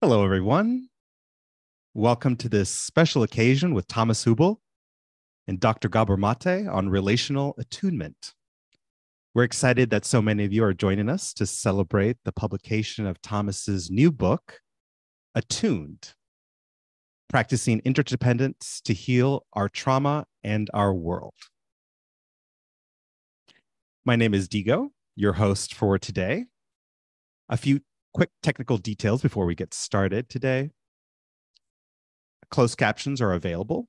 Hello, everyone. Welcome to this special occasion with Thomas Hübl and Dr. Gabor Maté on relational attunement. We're excited that so many of you are joining us to celebrate the publication of Thomas's new book, Attuned Practicing Interdependence to Heal Our Trauma and Our World. My name is Digo, your host for today. A few quick technical details before we get started today. Closed captions are available.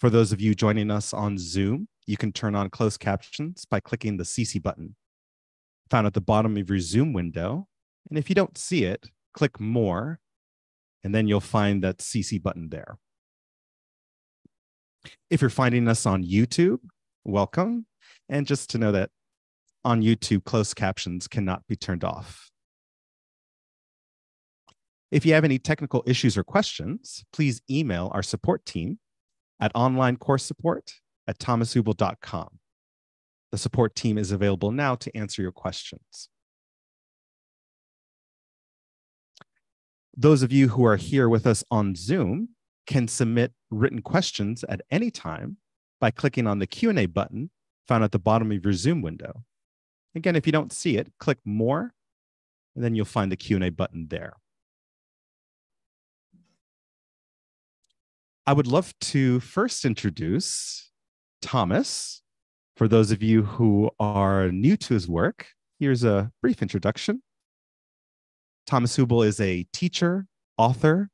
For those of you joining us on Zoom, you can turn on closed captions by clicking the CC button found at the bottom of your Zoom window. And if you don't see it, click More, and then you'll find that CC button there. If you're finding us on YouTube, welcome. And just to know that on YouTube, closed captions cannot be turned off. If you have any technical issues or questions, please email our support team at online course support at thomashübl.com. The support team is available now to answer your questions. Those of you who are here with us on Zoom can submit written questions at any time by clicking on the Q&A button found at the bottom of your Zoom window. Again, if you don't see it, click More, and then you'll find the Q&A button there. I would love to first introduce Thomas. For those of you who are new to his work, here's a brief introduction. Thomas Hübl is a teacher, author,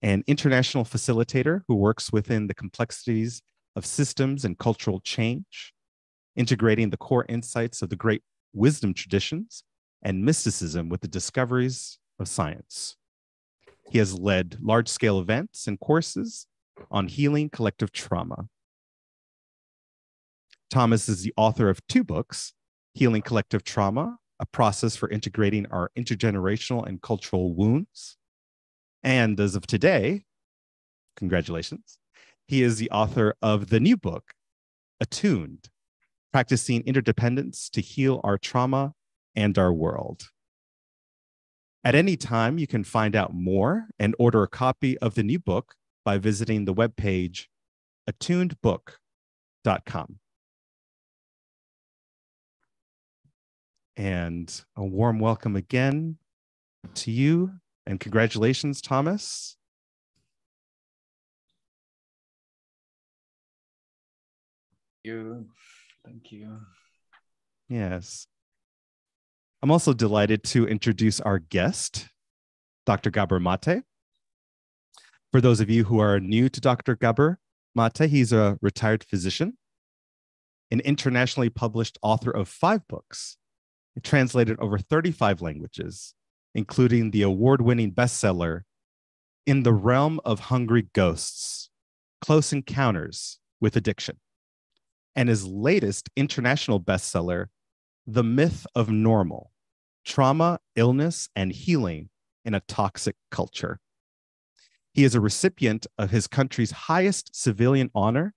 and international facilitator who works within the complexities of systems and cultural change, integrating the core insights of the great wisdom traditions and mysticism with the discoveries of science. He has led large scale events and courses on healing collective trauma. Thomas is the author of two books Healing Collective Trauma, a process for integrating our intergenerational and cultural wounds. And as of today, congratulations, he is the author of the new book, Attuned Practicing Interdependence to Heal Our Trauma and Our World. At any time, you can find out more and order a copy of the new book by visiting the webpage attunedbook.com. And a warm welcome again to you and congratulations, Thomas. Thank you. Thank you. Yes. I'm also delighted to introduce our guest, Dr. Gabor Maté. For those of you who are new to Dr. Gabor Maté, he's a retired physician, an internationally published author of five books, translated over 35 languages, including the award winning bestseller, In the Realm of Hungry Ghosts Close Encounters with Addiction, and his latest international bestseller, The Myth of Normal Trauma, Illness, and Healing in a Toxic Culture. He is a recipient of his country's highest civilian honor,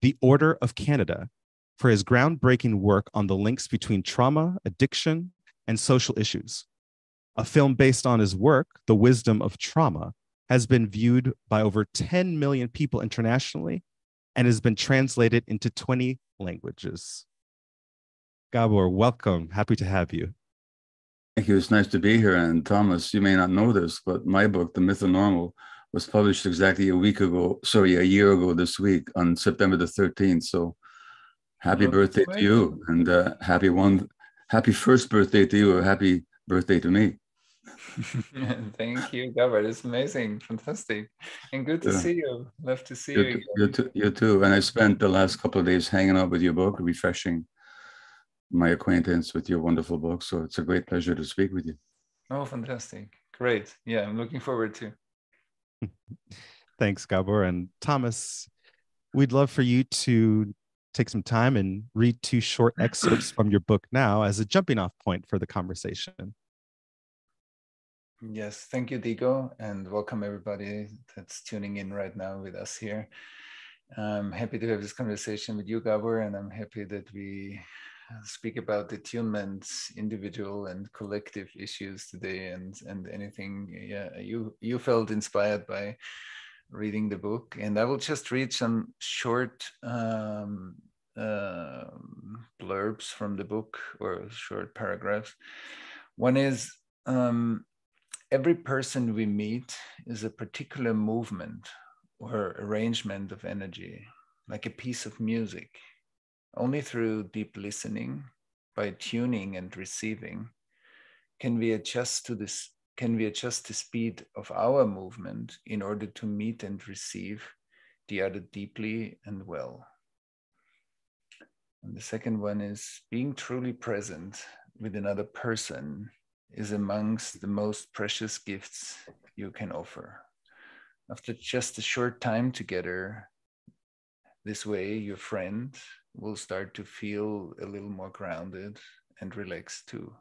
the Order of Canada, for his groundbreaking work on the links between trauma, addiction, and social issues. A film based on his work, The Wisdom of Trauma, has been viewed by over 10 million people internationally and has been translated into 20 languages. Gabor, welcome. Happy to have you. Thank you. It's nice to be here. And Thomas, you may not know this, but my book, The Myth of Normal, was published exactly a week ago, sorry, a year ago this week on September the 13th. So happy oh, birthday to you and uh, happy one, happy first birthday to you, or happy birthday to me. Thank you, Gabor. It's amazing, fantastic, and good to yeah. see you. Love to see you. You, you, too, you too. And I spent the last couple of days hanging out with your book, refreshing my acquaintance with your wonderful book. So it's a great pleasure to speak with you. Oh, fantastic! Great. Yeah, I'm looking forward to. Thanks, Gabor. And Thomas, we'd love for you to take some time and read two short excerpts from your book now as a jumping off point for the conversation. Yes, thank you, Digo, and welcome everybody that's tuning in right now with us here. I'm happy to have this conversation with you, Gabor, and I'm happy that we speak about attunement, individual and collective issues today, and and anything yeah you you felt inspired by reading the book. And I will just read some short um, uh, blurbs from the book or short paragraphs. One is um, every person we meet is a particular movement or arrangement of energy, like a piece of music. Only through deep listening, by tuning and receiving, can we adjust to this can we adjust the speed of our movement in order to meet and receive the other deeply and well. And the second one is being truly present with another person is amongst the most precious gifts you can offer. After just a short time together, this way your friend will start to feel a little more grounded and relaxed too.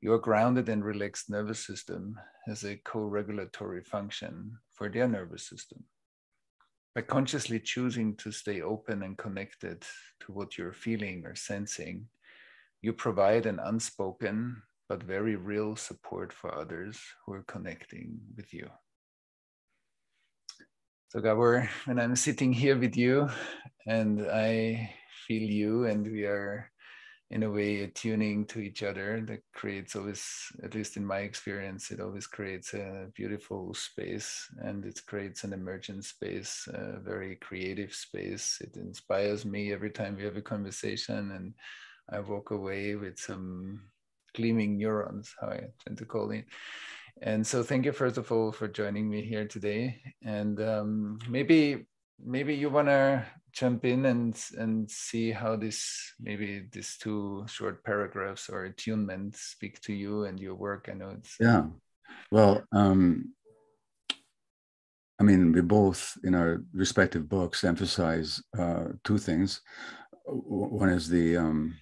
Your grounded and relaxed nervous system has a co regulatory function for their nervous system. By consciously choosing to stay open and connected to what you're feeling or sensing, you provide an unspoken but very real support for others who are connecting with you. So, Gabor, when I'm sitting here with you and I feel you, and we are in a way attuning to each other, that creates always, at least in my experience, it always creates a beautiful space and it creates an emergent space, a very creative space. It inspires me every time we have a conversation, and I walk away with some gleaming neurons, how I tend to call it. And so, thank you first of all for joining me here today. And um, maybe, maybe you want to jump in and and see how this maybe these two short paragraphs or attunement speak to you and your work. I know it's yeah. Well, um, I mean, we both in our respective books emphasize uh, two things. One is the um,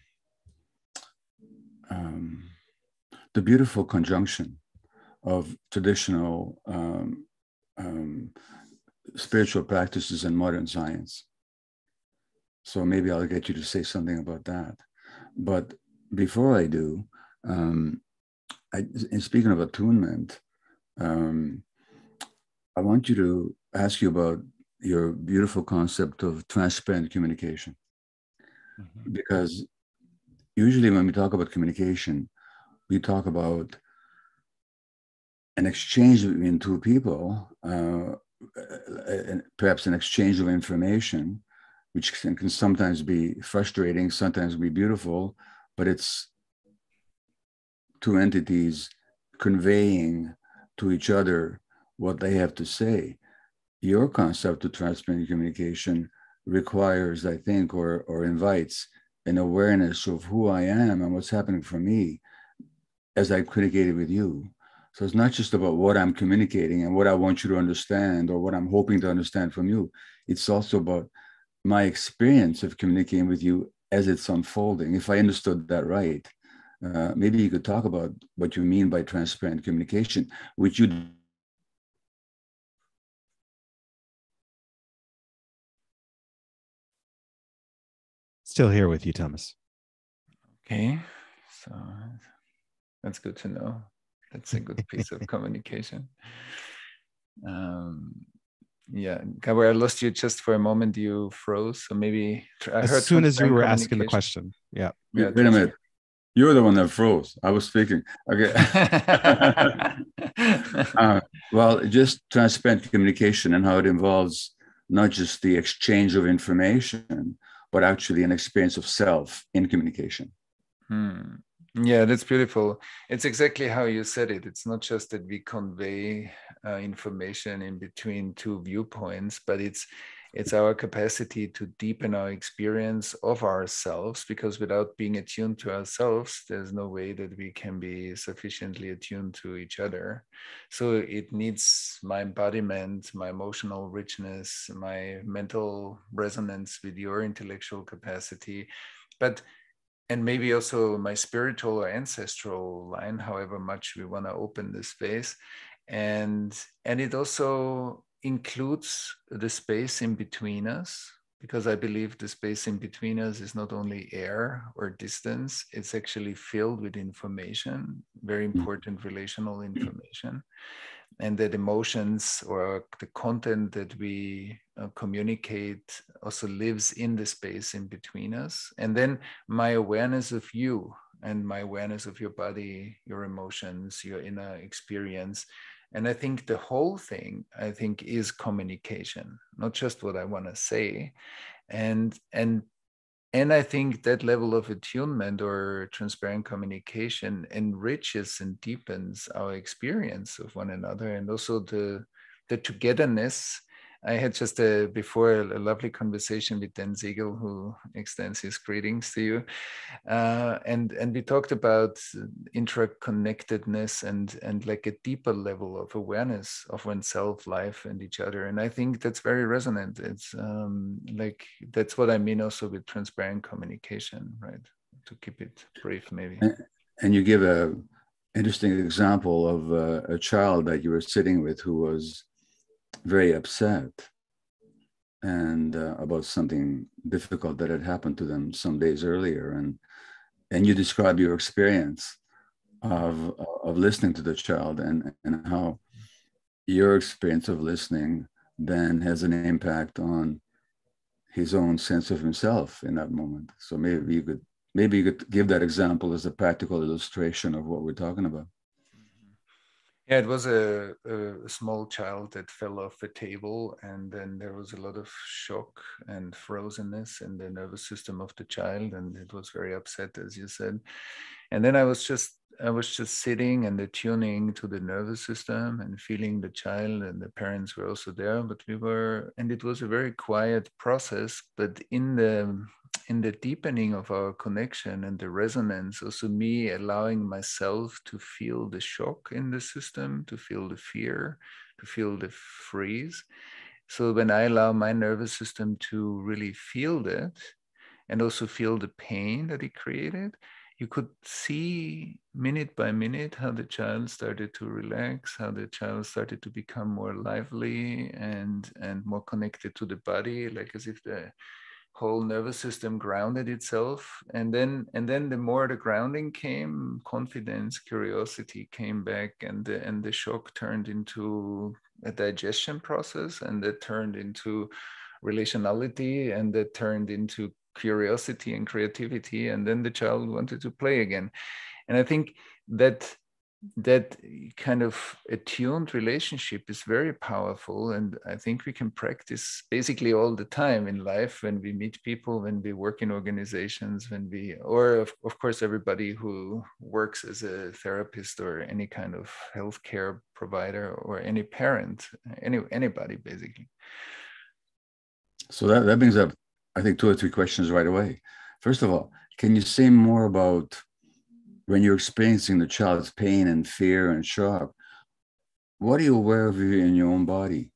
um, the beautiful conjunction of traditional um, um, spiritual practices and modern science. So maybe I'll get you to say something about that. But before I do, um, I, in speaking of attunement, um, I want you to ask you about your beautiful concept of transparent communication. Mm-hmm. Because usually when we talk about communication, we talk about an exchange between two people, uh, perhaps an exchange of information, which can, can sometimes be frustrating, sometimes be beautiful, but it's two entities conveying to each other what they have to say. Your concept of transparent communication requires, I think, or, or invites an awareness of who I am and what's happening for me as I communicated with you. So it's not just about what I'm communicating and what I want you to understand or what I'm hoping to understand from you. It's also about my experience of communicating with you as it's unfolding. If I understood that right, uh, maybe you could talk about what you mean by transparent communication, which you Still here with you, Thomas. Okay, so that's good to know. That's a good piece of communication. Um, yeah, Gabor, I lost you just for a moment. You froze, so maybe I as soon as you were asking the question. Yeah. yeah Wait a minute. You're the one that froze. I was speaking. Okay. uh, well, just transparent communication and how it involves not just the exchange of information, but actually an experience of self in communication. Hmm. Yeah, that's beautiful. It's exactly how you said it. It's not just that we convey uh, information in between two viewpoints, but it's it's our capacity to deepen our experience of ourselves because without being attuned to ourselves there's no way that we can be sufficiently attuned to each other so it needs my embodiment my emotional richness my mental resonance with your intellectual capacity but and maybe also my spiritual or ancestral line however much we want to open the space and and it also includes the space in between us because I believe the space in between us is not only air or distance, it's actually filled with information, very mm. important relational information. And that emotions or the content that we uh, communicate also lives in the space in between us. And then my awareness of you and my awareness of your body, your emotions, your inner experience and i think the whole thing i think is communication not just what i want to say and and and i think that level of attunement or transparent communication enriches and deepens our experience of one another and also the the togetherness I had just a, before a, lovely conversation with Dan Siegel, who extends his greetings to you, uh, and and we talked about interconnectedness and and like a deeper level of awareness of oneself, life, and each other. And I think that's very resonant. It's um, like that's what I mean also with transparent communication, right? To keep it brief, maybe. And, you give a interesting example of uh, a child that you were sitting with who was very upset and uh, about something difficult that had happened to them some days earlier. And and you describe your experience of of listening to the child and and how your experience of listening then has an impact on his own sense of himself in that moment. So maybe you could maybe you could give that example as a practical illustration of what we're talking about yeah, it was a, a, small child that fell off a table, and then there was a lot of shock and frozenness in the nervous system of the child, and it was very upset, as you said. And then I was just I was just sitting and attuning to the nervous system and feeling the child, and the parents were also there. But we were, and it was a very quiet process. But in the in the deepening of our connection and the resonance, also me allowing myself to feel the shock in the system, to feel the fear, to feel the freeze. So when I allow my nervous system to really feel that and also feel the pain that it created, you could see minute by minute how the child started to relax, how the child started to become more lively and and more connected to the body, like as if the whole nervous system grounded itself. And then and then the more the grounding came confidence curiosity came back and the and the shock turned into a digestion process and that turned into relationality and that turned into curiosity and creativity and then the child wanted to play again. And i think that that kind of attuned relationship is very powerful and i think we can practice basically all the time in life when we meet people when we work in organizations when we or of, of course everybody who works as a therapist or any kind of healthcare provider or any parent any anybody basically. So that, that brings up i think two or three questions right away. First of all can you say more about when you're experiencing the child's pain and fear and shock, what are you aware of in your own body?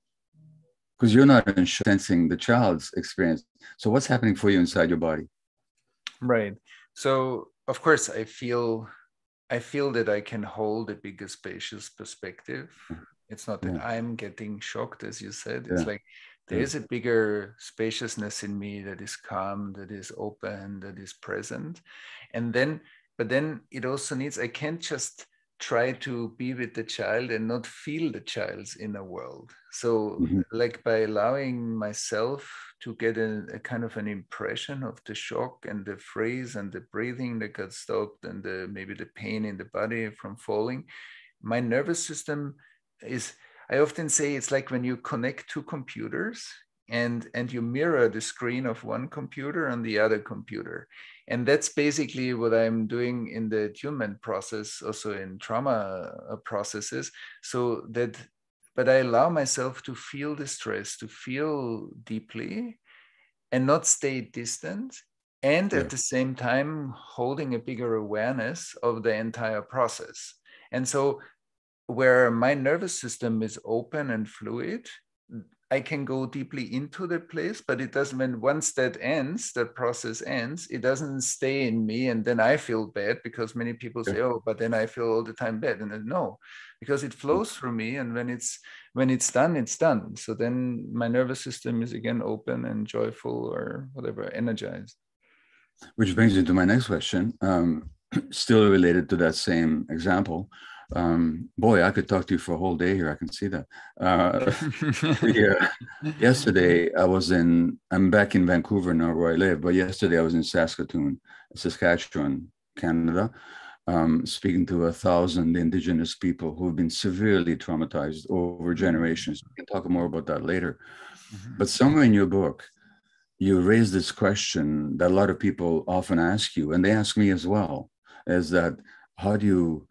Because you're not sensing the child's experience. So what's happening for you inside your body? Right. So of course I feel I feel that I can hold a bigger spacious perspective. Mm-hmm. It's not that yeah. I'm getting shocked, as you said. It's yeah. like there is a bigger spaciousness in me that is calm, that is open, that is present. And then but then it also needs i can't just try to be with the child and not feel the child's inner world so mm-hmm. like by allowing myself to get a, a, kind of an impression of the shock and the freeze and the breathing that got stopped and the maybe the pain in the body from falling my nervous system is i often say it's like when you connect two computers and and you mirror the screen of one computer on the other computer and that's basically what i'm doing in the attunement process also in trauma uh, processes so that but i allow myself to feel the stress to feel deeply and not stay distant and yeah. at the same time holding a bigger awareness of the entire process and so where my nervous system is open and fluid I can go deeply into the place, but it doesn't, when once that ends, that process ends, it doesn't stay in me. And then I feel bad because many people say, oh, but then I feel all the time bad. And then, no, because it flows through me. And when it's, when it's done, it's done. So then my nervous system is again open and joyful or whatever, energized. Which brings me to my next question, um, still related to that same example. Um, boy, I could talk to you for a whole day here. I can see that. Uh, yeah. Yesterday, I was in, I'm back in Vancouver now where I live, but yesterday I was in Saskatoon, Saskatchewan, Canada, um, speaking to a thousand Indigenous people who've been severely traumatized over generations. We can talk more about that later. Mm-hmm. But somewhere in your book, you raise this question that a lot of people often ask you, and they ask me as well, is that how do you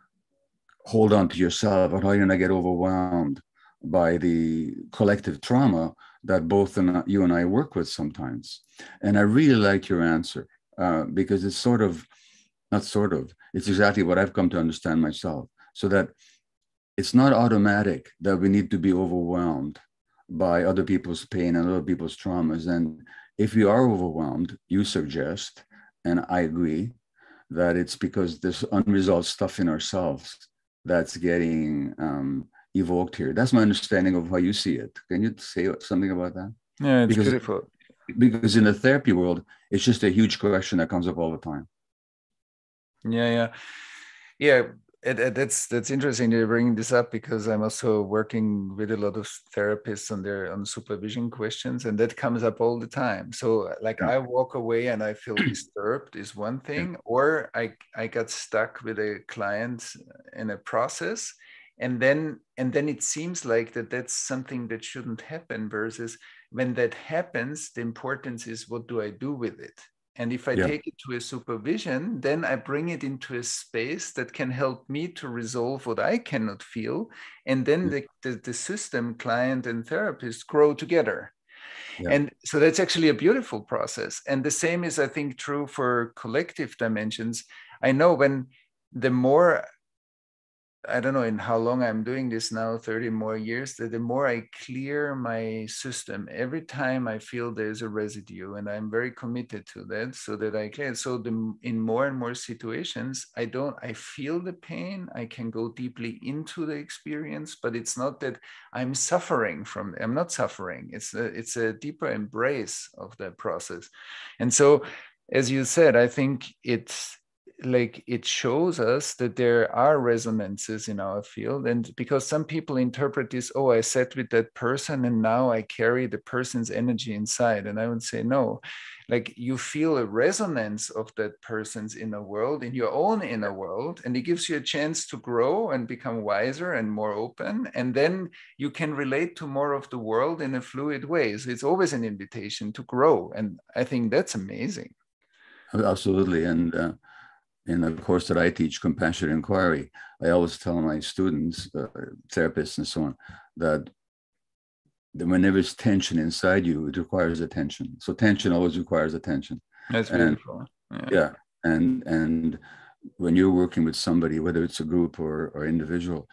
hold on to yourself or how you're not get overwhelmed by the collective trauma that both you and I work with sometimes. And I really like your answer uh, because it's sort of, not sort of, it's exactly what I've come to understand myself. So that it's not automatic that we need to be overwhelmed by other people's pain and other people's traumas. And if we are overwhelmed, you suggest, and I agree, that it's because there's unresolved stuff in ourselves that's getting um, evoked here. That's my understanding of how you see it. Can you say something about that? Yeah, it's because, beautiful. Because in the therapy world, it's just a huge question that comes up all the time. Yeah, yeah, yeah it, it, that's that's interesting to bring this up because I'm also working with a lot of therapists on their on supervision questions, and that comes up all the time. So, uh, like, yeah. I walk away and I feel disturbed is one thing, or I I got stuck with a client in a process, and then and then it seems like that that's something that shouldn't happen. Versus when that happens, the importance is what do I do with it and if I yeah. take it to a supervision, then I bring it into a space that can help me to resolve what I cannot feel. And then mm. the, the, the system, client, and therapist grow together. Yeah. And so that's actually a beautiful process. And the same is, I think, true for collective dimensions. I know when the more I don't know in how long I'm doing this now, 30 more years, that the more I clear my system, every time I feel there's a residue, and I'm very committed to that so that I clear. So the, in more and more situations, I don't, I feel the pain, I can go deeply into the experience, but it's not that I'm suffering from, I'm not suffering. It's a, it's a deeper embrace of that process. And so, as you said, I think it's, like it shows us that there are resonances in our field and because some people interpret this oh i sat with that person and now i carry the person's energy inside and i would say no. Like you feel a resonance of that person's inner world in your own inner world and it gives you a chance to grow and become wiser and more open and then you can relate to more of the world in a fluid way. So it's always an invitation to grow and i think that's amazing. Absolutely and uh in the course that I teach, compassionate inquiry, I always tell my students, uh, therapists, and so on, that, that whenever there's tension inside you, it requires attention. So tension always requires attention. That's beautiful. And, yeah. yeah, and and when you're working with somebody, whether it's a group or or individual,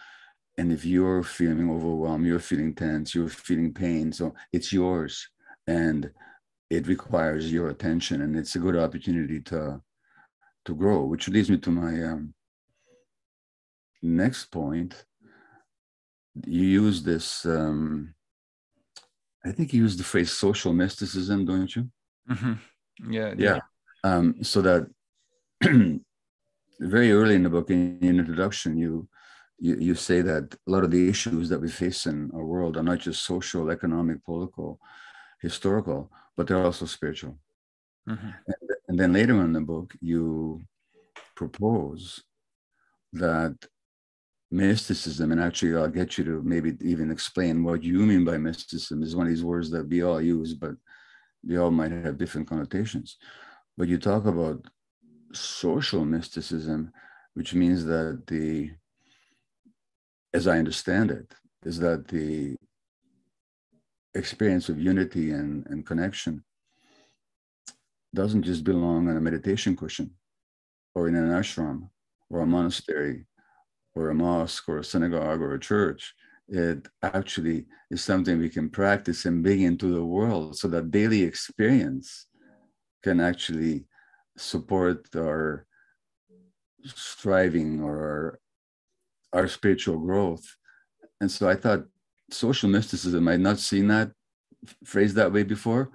and if you're feeling overwhelmed, you're feeling tense, you're feeling pain, so it's yours, and it requires your attention, and it's a good opportunity to to grow, which leads me to my um, next point. You use this, um, I think you use the phrase social mysticism, don't you? Mm-hmm. Yeah. Yeah. Um, so that very early in the book, in, in introduction, you, you you say that a lot of the issues that we face in our world are not just social, economic, political, historical, but they're also spiritual. Mm-hmm. And, and, then later in the book, you propose that mysticism, and actually I'll get you to maybe even explain what you mean by mysticism, is one of these words that we all use, but they all might have different connotations. But you talk about social mysticism, which means that the, as I understand it, is that the experience of unity and, and connection doesn't just belong on a meditation cushion or in an ashram or a monastery or a mosque or a synagogue or a church. it actually is something we can practice and bring into the world so that daily experience can actually support our striving or our, our spiritual growth. And so I thought social mysticism, I'd not seen that phrase that way before.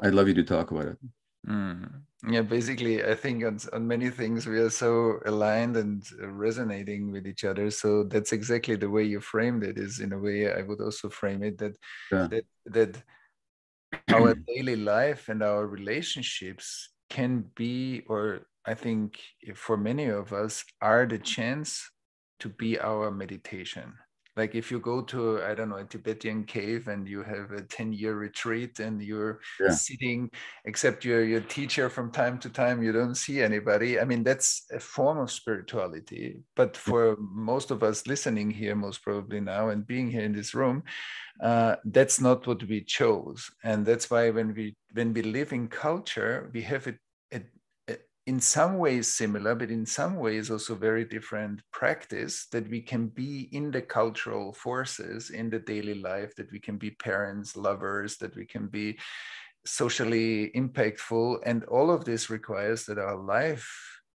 I'd love you to talk about it. Mm. Yeah, basically, I think on, on many things we are so aligned and resonating with each other. So that's exactly the way you framed it. Is in a way I would also frame it that yeah. that that our daily life and our relationships can be, or I think for many of us, are the chance to be our meditation like if you go to i don't know a tibetan cave and you have a 10 year retreat and you're yeah. sitting except your your teacher from time to time you don't see anybody i mean that's a form of spirituality. But for most of us listening here most probably now and being here in this room uh, that's not what we chose. And that's why when we when we live in culture we have it in some ways similar, but in some ways also very different practice that we can be in the cultural forces in the daily life, that we can be parents, lovers, that we can be socially impactful. And all of this requires that our life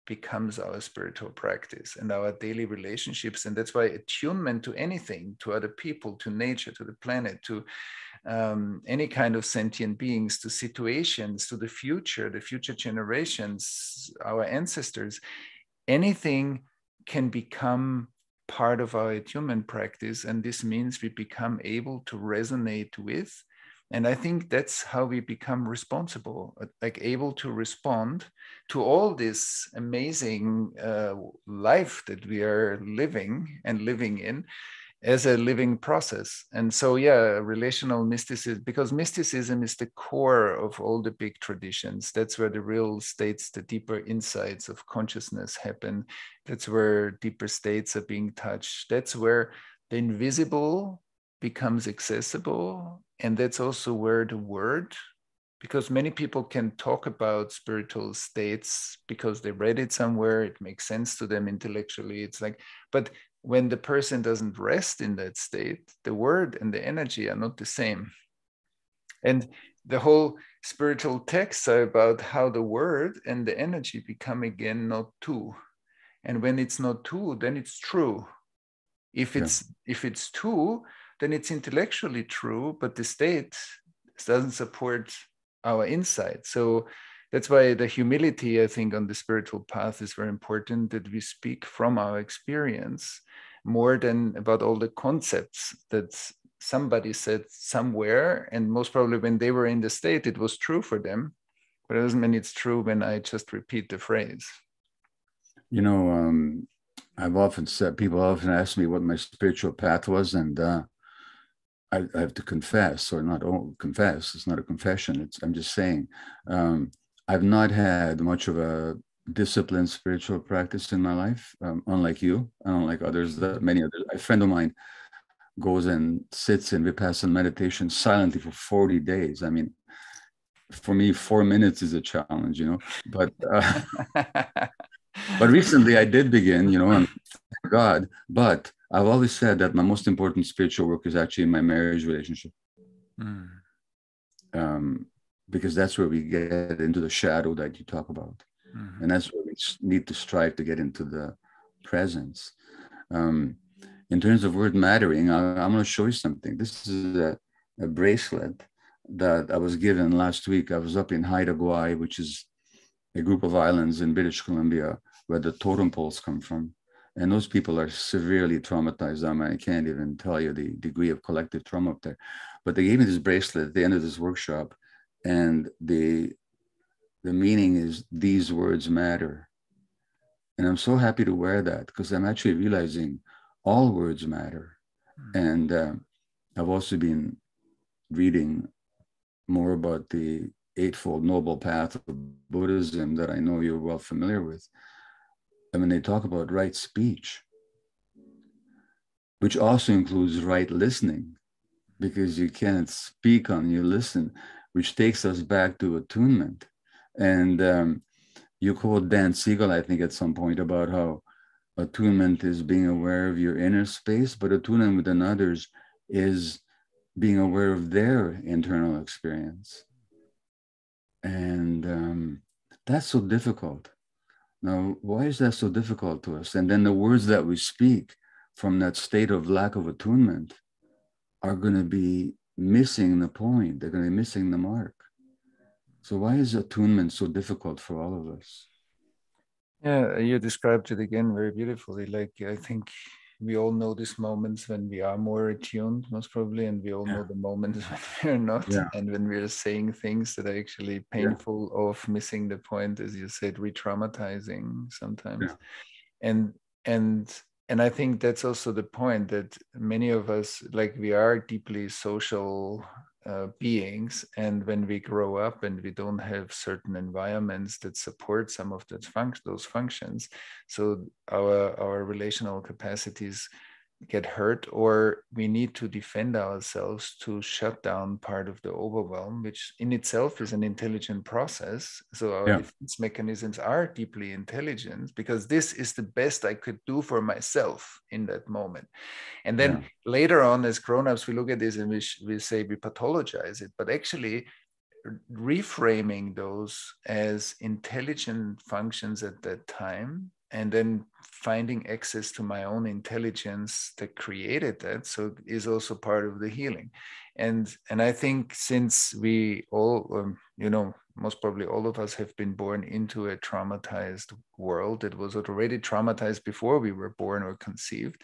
becomes our spiritual practice and our daily relationships. And that's why attunement to anything, to other people, to nature, to the planet, to um, any kind of sentient beings to situations, to the future, the future generations, our ancestors, anything can become part of our human practice. And this means we become able to resonate with. And I think that's how we become responsible, like able to respond to all this amazing uh, life that we are living and living in as a living process. And so, yeah, relational mysticism, because mysticism is the core of all the big traditions. That's where the real states, the deeper insights of consciousness happen. That's where deeper states are being touched. That's where the invisible becomes accessible. And that's also where the word, because many people can talk about spiritual states because they read it somewhere, it makes sense to them intellectually. It's like, but when the person doesn't rest in that state, the word and the energy are not the same. And the whole spiritual texts are about how the word and the energy become again not two. And when it's not two, then it's true. If it's yeah. if it's two, then it's intellectually true, but the state doesn't support our insight. So that's why the humility, I think, on the spiritual path is very important that we speak from our experience more than about all the concepts that somebody said somewhere. And most probably when they were in the state, it was true for them. But it doesn't mean it's true when I just repeat the phrase. You know, um, I've often said, people often ask me what my spiritual path was, and uh, I, I, have to confess, or not oh, confess, it's not a confession, it's, I'm just saying, um, I've not had much of a disciplined spiritual practice in my life, um, unlike you, unlike others, that many others. A friend of mine goes and sits in vipassana meditation silently for 40 days. I mean, for me, four minutes is a challenge, you know. But uh, but recently I did begin, you know, and God. But I've always said that my most important spiritual work is actually in my marriage relationship. Mm. Um, because that's where we get into the shadow that you talk about. Mm-hmm. And that's where we need to strive to get into the presence. Um, in terms of word mattering, I, am going to show you something. This is a, a, bracelet that I was given last week. I was up in Haida Gwaii, which is a group of islands in British Columbia where the totem poles come from. And those people are severely traumatized. I, mean, I can't even tell you the degree of collective trauma up there. But they gave me this bracelet at the end of this workshop, and the the meaning is these words matter. And I'm so happy to wear that because I'm actually realizing all words matter. Mm-hmm. And uh, I've also been reading more about the Eightfold Noble Path of Buddhism that I know you're well familiar with. I mean, they talk about right speech, which also includes right listening, because you can't speak on, you listen, which takes us back to attunement. And um, you quote Dan Siegel, I think, at some point about how attunement is being aware of your inner space, but attunement with others is being aware of their internal experience. And um, that's so difficult. Now, why is that so difficult to us? And then the words that we speak from that state of lack of attunement are going to be missing the point, they're going to be missing the mark. So, why is attunement so difficult for all of us? Yeah, you described it again very beautifully. Like, I think we all know these moments when we are more attuned, most probably, and we all yeah. know the moments when we're not, yeah. and when we're saying things that are actually painful yeah. of missing the point, as you said, re-traumatizing sometimes. And and and I think that's also the point that many of us, like we are deeply social uh, beings and when we grow up and we don't have certain environments that support some of those, those functions so our our relational capacities get hurt or we need to defend ourselves to shut down part of the overwhelm which in itself is an intelligent process so our yeah. defense mechanisms are deeply intelligent because this is the best i could do for myself in that moment and then yeah. later on as grown-ups we look at this and we, we say we pathologize it but actually reframing those as intelligent functions at that time and then finding access to my own intelligence that created that so is also part of the healing. And and i think since we all um, you know most probably all of us have been born into a traumatized world that was already traumatized before we were born or conceived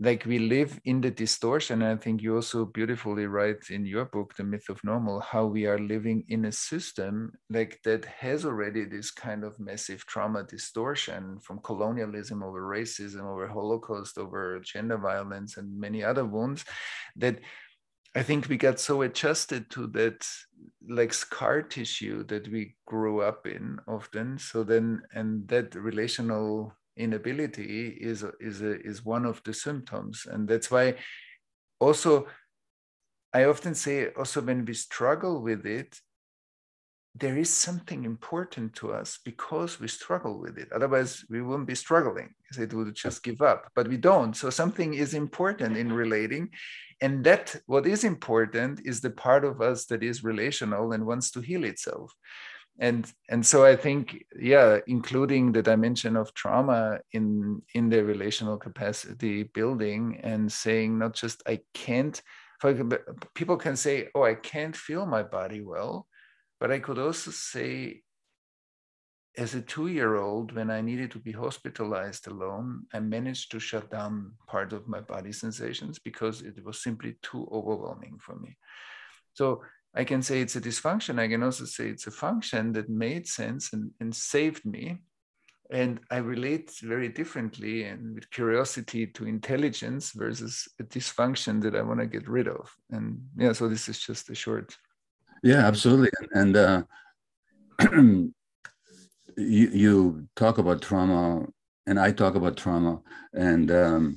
like we live in the distortion i think you also beautifully write in your book the myth of normal how we are living in a system like that has already this kind of massive trauma distortion from colonialism over racism over holocaust over gender violence and many other wounds that I think we got so adjusted to that like scar tissue that we grew up in often. So then, and that relational inability is is a, is one of the symptoms. And that's why also i often say also when we struggle with it there is something important to us because we struggle with it. Otherwise we wouldn't be struggling. It would just give up? But we don't. So something is important in relating. And that what is important is the part of us that is relational and wants to heal itself and and so i think yeah including the dimension of trauma in in the relational capacity building and saying not just i can't for people can say oh i can't feel my body well but i could also say as a two year old when i needed to be hospitalized alone i managed to shut down part of my body sensations because it was simply too overwhelming for me. So I can say it's a dysfunction. I can also say it's a function that made sense and, and saved me. And I relate very differently and with curiosity to intelligence versus a dysfunction that I want to get rid of. And yeah, so this is just a short. Yeah, absolutely. And uh, you, you talk about trauma, and I talk about trauma, and um,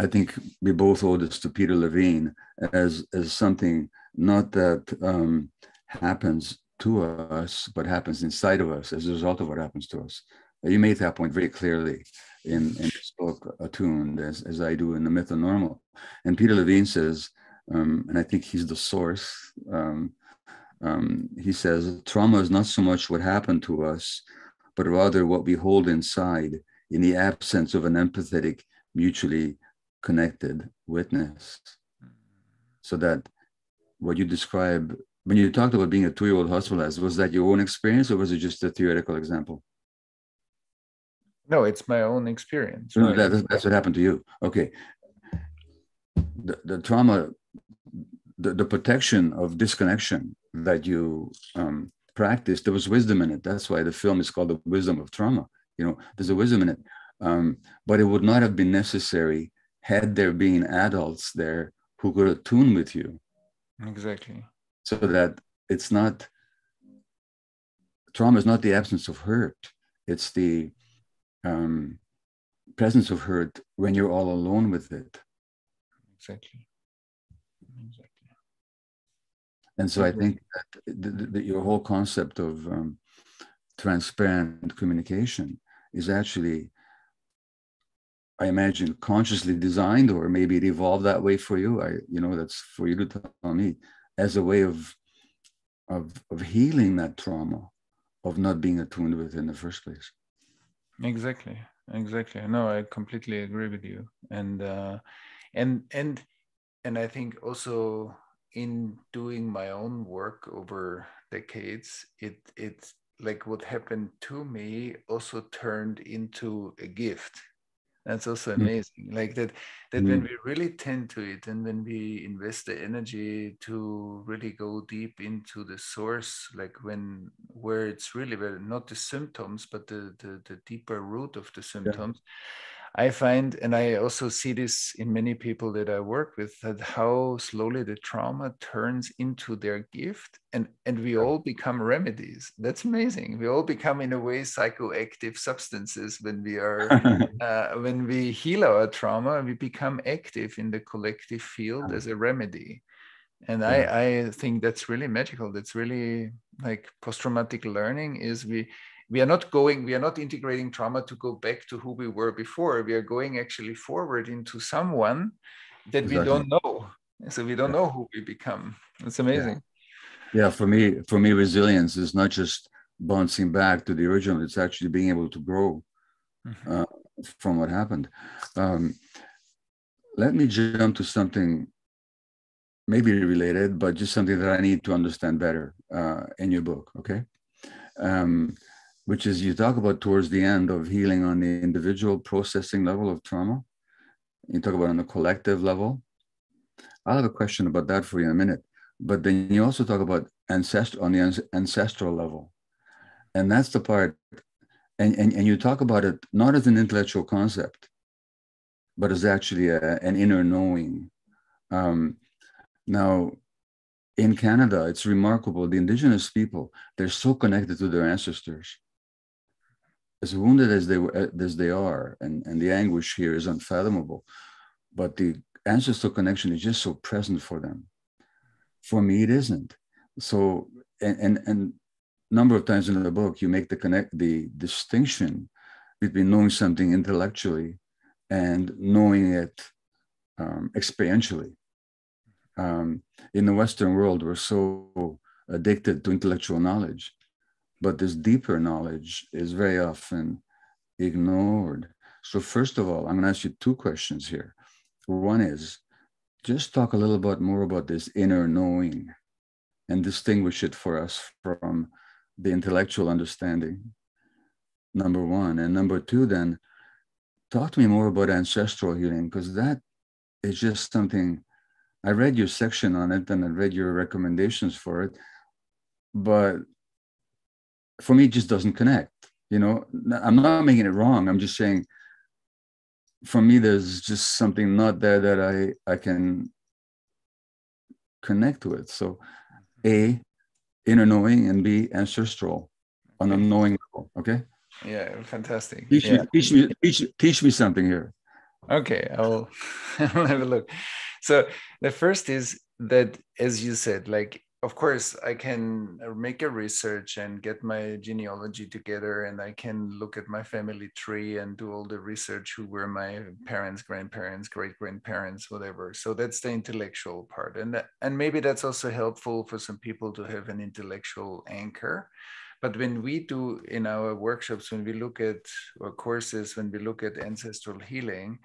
I think we both owe this to Peter Levine as as something not that um, happens to us, but happens inside of us as a result of what happens to us. You made that point very clearly in, in this book, Attuned, as, as I do in The Myth of Normal. And Peter Levine says, um, and I think he's the source, um, um, he says, trauma is not so much what happened to us, but rather what we hold inside in the absence of an empathetic, mutually connected witness. So that what you describe when you talked about being a two-year-old hospitalized was that your own experience or was it just a theoretical example? No it's my own experience. No, that, that's what happened to you. Okay. The, the trauma the, the protection of disconnection that you um, practiced there was wisdom in it. That's why the film is called the wisdom of trauma. You know there's a wisdom in it. Um, but it would not have been necessary had there been adults there who could attune with you Exactly. So that it's not trauma is not the absence of hurt; it's the um, presence of hurt when you're all alone with it. Exactly. Exactly. And so I think that the, the, your whole concept of um, transparent communication is actually I imagine consciously designed, or maybe it evolved that way for you. I, you know, that's for you to tell me, as a way of of of healing that trauma of not being attuned with in the first place. Exactly, exactly. No, I completely agree with you, and uh, and and and I think also in doing my own work over decades, it it's like what happened to me also turned into a gift that's also hmm. amazing mm. like that that mm. when we really tend to it and when we invest the energy to really go deep into the source like when where it's really where not the symptoms but the the, the deeper root of the symptoms yeah I find, and I also see this in many people that I work with, that how slowly the trauma turns into their gift, and and we all become remedies. That's amazing. We all become, in a way, psychoactive substances when we are uh, when we heal our trauma. We become active in the collective field as a remedy, and I I think that's really magical. That's really like post-traumatic learning is we we are not going we are not integrating trauma to go back to who we were before we are going actually forward into someone that exactly. we don't know so we don't yeah. know who we become it's amazing yeah. yeah for me for me resilience is not just bouncing back to the original it's actually being able to grow mm-hmm. uh, from what happened um, let me jump to something maybe related but just something that i need to understand better uh, in your book okay um, which is you talk about towards the end of healing on the individual processing level of trauma. You talk about on the collective level. I'll have a question about that for you in a minute. But then you also talk about ancestral on the ancestral level. And that's the part, and, and, and you talk about it not as an intellectual concept, but as actually a, an inner knowing. Um, now, in Canada, it's remarkable. The Indigenous people, they're so connected to their ancestors as wounded as they were, as they are, and, and the anguish here is unfathomable, but the ancestral connection is just so present for them. For me, it isn't. So, and and, and number of times in the book, you make the connect the distinction between knowing something intellectually and knowing it um, experientially. Um, in the Western world, we're so addicted to intellectual knowledge but this deeper knowledge is very often ignored. So, first of all, I'm going to ask you two questions here. One is just talk a little bit more about this inner knowing and distinguish it for us from the intellectual understanding. Number one. And number two, then talk to me more about ancestral healing because that is just something I read your section on it and I read your recommendations for it. But for me it just doesn't connect you know? I'm not making it wrong. I'm just saying for me there's just something not there that i i can connect with. So a inner knowing and b ancestral on a knowing level okay? Yeah fantastic. Teach, yeah. Me, teach me teach, teach me something here. Okay i'll i'll have a look. So the first is that as you said like of course i can uh, make a research and get my genealogy together and i can look at my family tree and do all the research who were my parents grandparents great grandparents whatever. So that's the intellectual part and and maybe that's also helpful for some people to have an intellectual anchor. But when we do in our workshops when we look at courses when we look at ancestral healing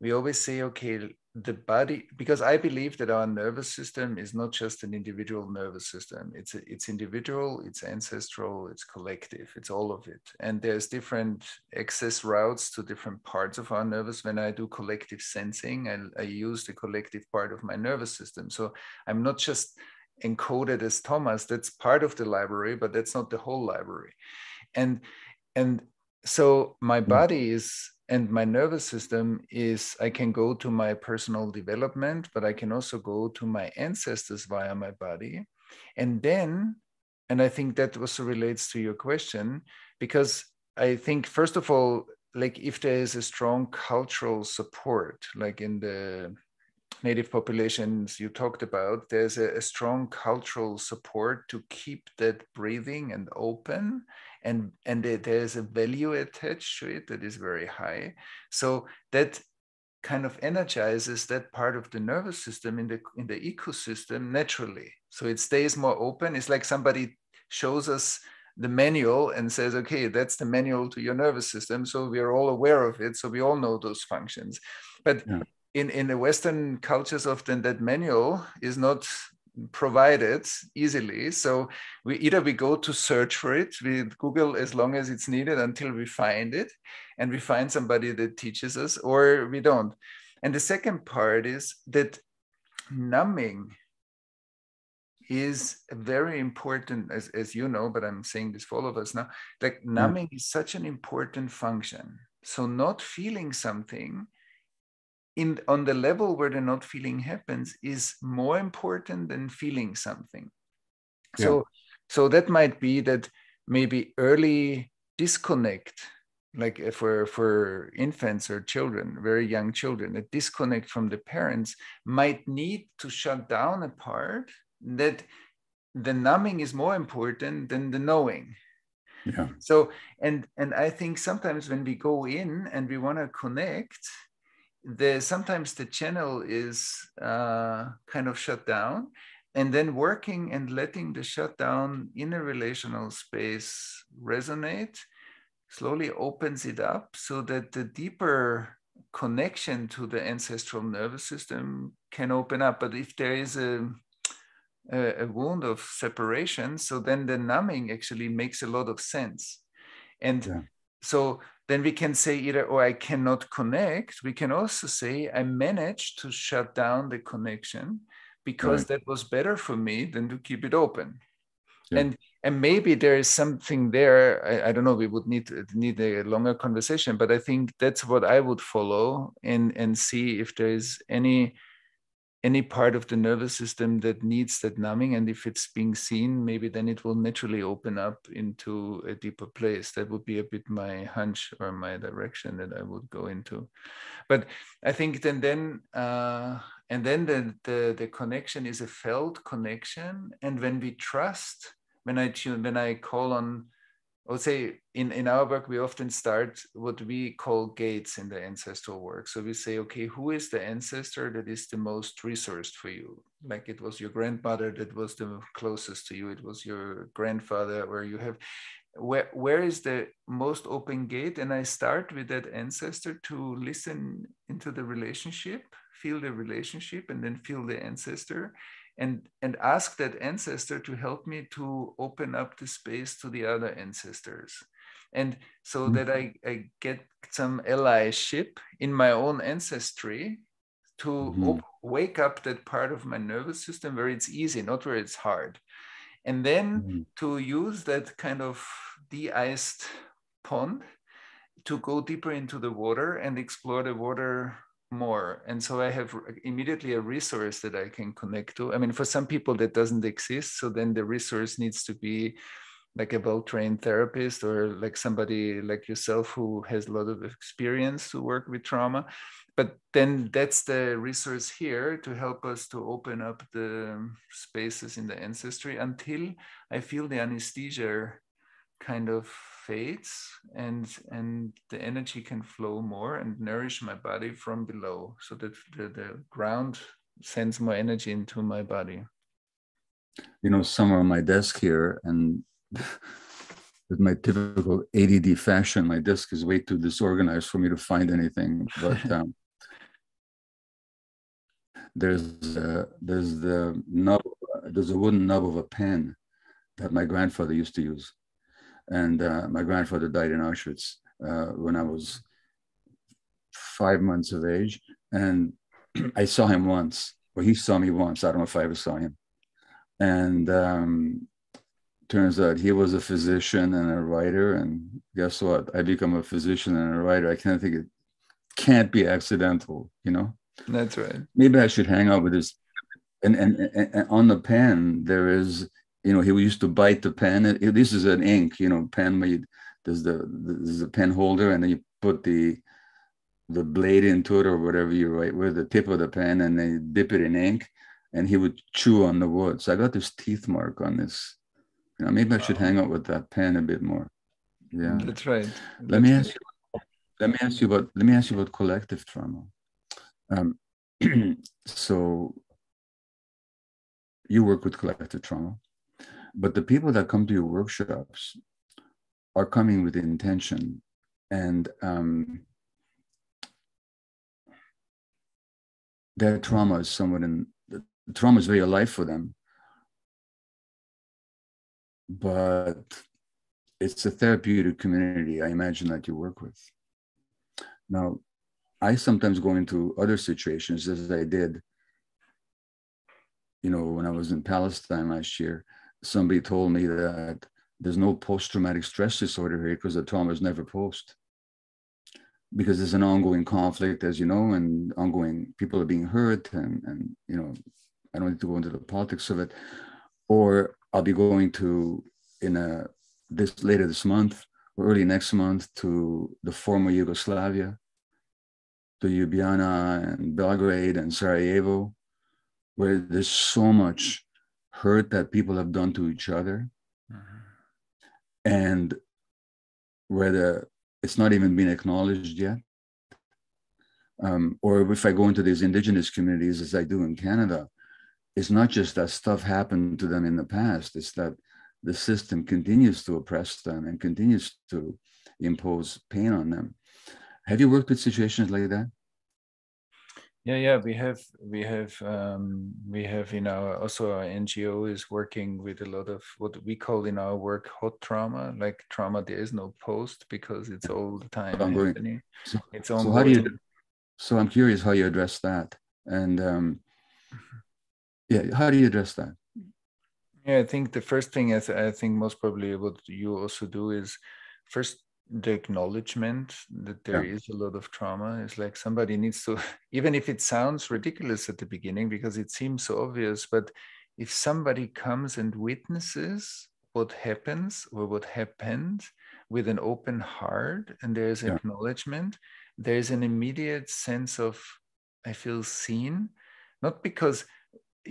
we always say okay the body because i believe that our nervous system is not just an individual nervous system. It's it's individual it's ancestral it's collective it's all of it. And there's different access routes to different parts of our nervous. When i do collective sensing i, I use the collective part of my nervous system. So i'm not just encoded as thomas that's part of the library but that's not the whole library. And and so my hmm. body is and my nervous system is i can go to my personal development but i can also go to my ancestors via my body. And then and i think that also relates to your question because i think first of all like if there is a strong cultural support like in the native populations you talked about there's a, a strong cultural support to keep that breathing and open and and there's a value attached to it that is very high. So that kind of energizes that part of the nervous system in the in the ecosystem naturally. So it stays more open. It's like somebody shows us the manual and says okay that's the manual to your nervous system. So we are all aware of it. So we all know those functions. But yeah. in in the western cultures often that manual is not provided easily. So we either we go to search for it, with Google as long as it's needed until we find it, and we find somebody that teaches us, or we don't. And the second part is that numbing is very important, as, as you know, but I'm saying this for all of us now, like mm. numbing is such an important function. So not feeling something in on the level where the not feeling happens is more important than feeling something. Yeah. so so that might be that maybe early disconnect like uh, for for infants or children very young children a disconnect from the parents might need to shut down a part that the numbing is more important than the knowing. Yeah. So and and i think sometimes when we go in and we want to connect the sometimes the channel is uh, kind of shut down and then working and letting the shutdown in a relational space resonate slowly opens it up so that the deeper connection to the ancestral nervous system can open up but if there is a a, a wound of separation so then the numbing actually makes a lot of sense and yeah. so then we can say either, oh, I cannot connect. We can also say, I managed to shut down the connection because right. that was better for me than to keep it open. Yeah. And and maybe there is something there. I, I don't know. We would need need a longer conversation, but I think that's what I would follow and and see if there is any any part of the nervous system that needs that numbing and if it's being seen maybe then it will naturally open up into a deeper place. That would be a bit my hunch or my direction that i would go into. But i think then then uh, and then the, the the connection is a felt connection. And when we trust when i tune when i call on I would say in, in our work, we often start what we call gates in the ancestral work. So we say, okay, who is the ancestor that is the most resourced for you? Like it was your grandmother that was the closest to you, it was your grandfather, or you have, where, where is the most open gate? And I start with that ancestor to listen into the relationship, feel the relationship, and then feel the ancestor and and ask that ancestor to help me to open up the space to the other ancestors and so mm-hmm. that I, I get some allyship in my own ancestry to mm-hmm. op- wake up that part of my nervous system where it's easy not where it's hard and then mm-hmm. to use that kind of de-iced pond to go deeper into the water and explore the water more. And so i have immediately a resource that i can connect to. I mean for some people that doesn't exist so then the resource needs to be like a well-trained therapist or like somebody like yourself who has a lot of experience to work with trauma. But then that's the resource here to help us to open up the spaces in the ancestry until i feel the anesthesia kind of fades and and the energy can flow more and nourish my body from below so that the, the ground sends more energy into my body you know somewhere on my desk here and with my typical ADD fashion, my desk is way too disorganized for me to find anything. But um, there's uh, there's the nub, there's a wooden nub of a pen that my grandfather used to use, and uh, my grandfather died in Auschwitz uh, when I was five months of age. And I saw him once, or he saw me once. I don't know if I ever saw him. And um, turns out he was a physician and a writer. And guess what? I become a physician and a writer. I can't think it can't be accidental, you know? That's right. Maybe I should hang out with this. And, and, and on the pen, there is you know, he used to bite the pen. This is an ink, you know, pen made. There's the there's a pen holder, and then you put the the blade into it or whatever you write with the tip of the pen, and then you dip it in ink, and he would chew on the wood. So I got this teeth mark on this. You know, maybe I should hang out with that pen a bit more. Yeah, that's right. Let me ask you. Let me ask you about. Let me ask you about collective trauma. Um, so you work with collective trauma, but the people that come to your workshops are coming with intention, and um, their trauma is somewhat in the trauma is very alive for them, but it's a therapeutic community. I imagine that you work with. Now, I sometimes go into other situations as I did, you know, when I was in Palestine last year. Somebody told me that there's no post traumatic stress disorder here because the trauma is never post. Because there's an ongoing conflict, as you know, and ongoing people are being hurt. And, and, you know, I don't need to go into the politics of it. Or I'll be going to, in a, this later this month or early next month to the former Yugoslavia to Ljubljana and Belgrade and Sarajevo, where there's so much hurt that people have done to each other, Mhm. and whether it's not even been acknowledged yet. Um, or if I go into these indigenous communities, as I do in Canada, it's not just that stuff happened to them in the past, it's that the system continues to oppress them and continues to impose pain on them. Have you worked with situations like that? Yeah, yeah, we have we have um, we have in our also our NGO is working with a lot of what we call in our work hot trauma, like trauma there is no post because it's all the time Ongoing. happening. So, It's so how do you so i'm curious how you address that and um yeah how do you address that Yeah, I think the first thing I, th- I think most probably what you also do is first the acknowledgement that there is Yeah. a lot of trauma. is like somebody needs to, even if it sounds ridiculous at the beginning because it seems so obvious, but if somebody comes and witnesses what happens or what happened with an open heart and there's Yeah. acknowledgement, there's an immediate sense of I feel seen, not because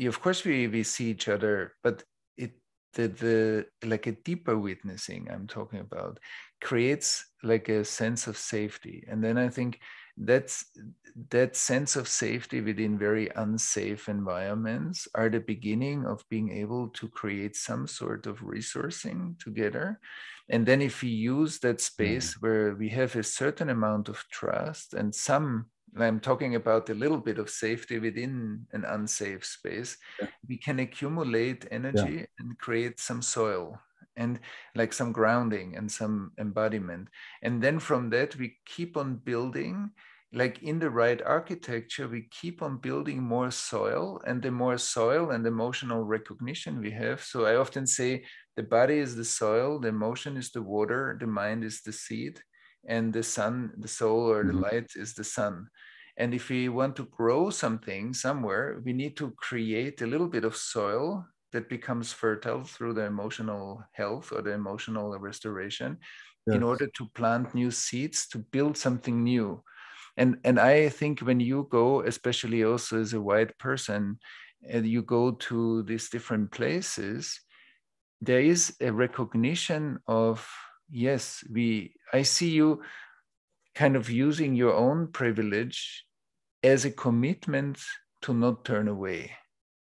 of course we, we see each other, but the, the like a deeper witnessing I'm talking about creates like a sense of safety. And then I think that's that sense of safety within very unsafe environments are the beginning of being able to create some sort of resourcing together. And then if we use that mm-hmm. space where we have a certain amount of trust and some I'm talking about a little bit of safety within an unsafe space, Yeah. we can accumulate energy and create some soil and like some grounding and some embodiment. And then from that, we keep on building, like in the right architecture, we keep on building more soil and the more soil and emotional recognition we have. So I often say the body is the soil, the emotion is the water, the mind is the seed and the sun, the soul or the Mhm. light is the sun. And if we want to grow something somewhere, we need to create a little bit of soil that becomes fertile through the emotional health or the emotional restoration in order to plant new seeds to build something new. And, and I think when you go, especially also as a white person, and you go to these different places, there is a recognition of yes we i see you kind of using your own privilege as a commitment to not turn away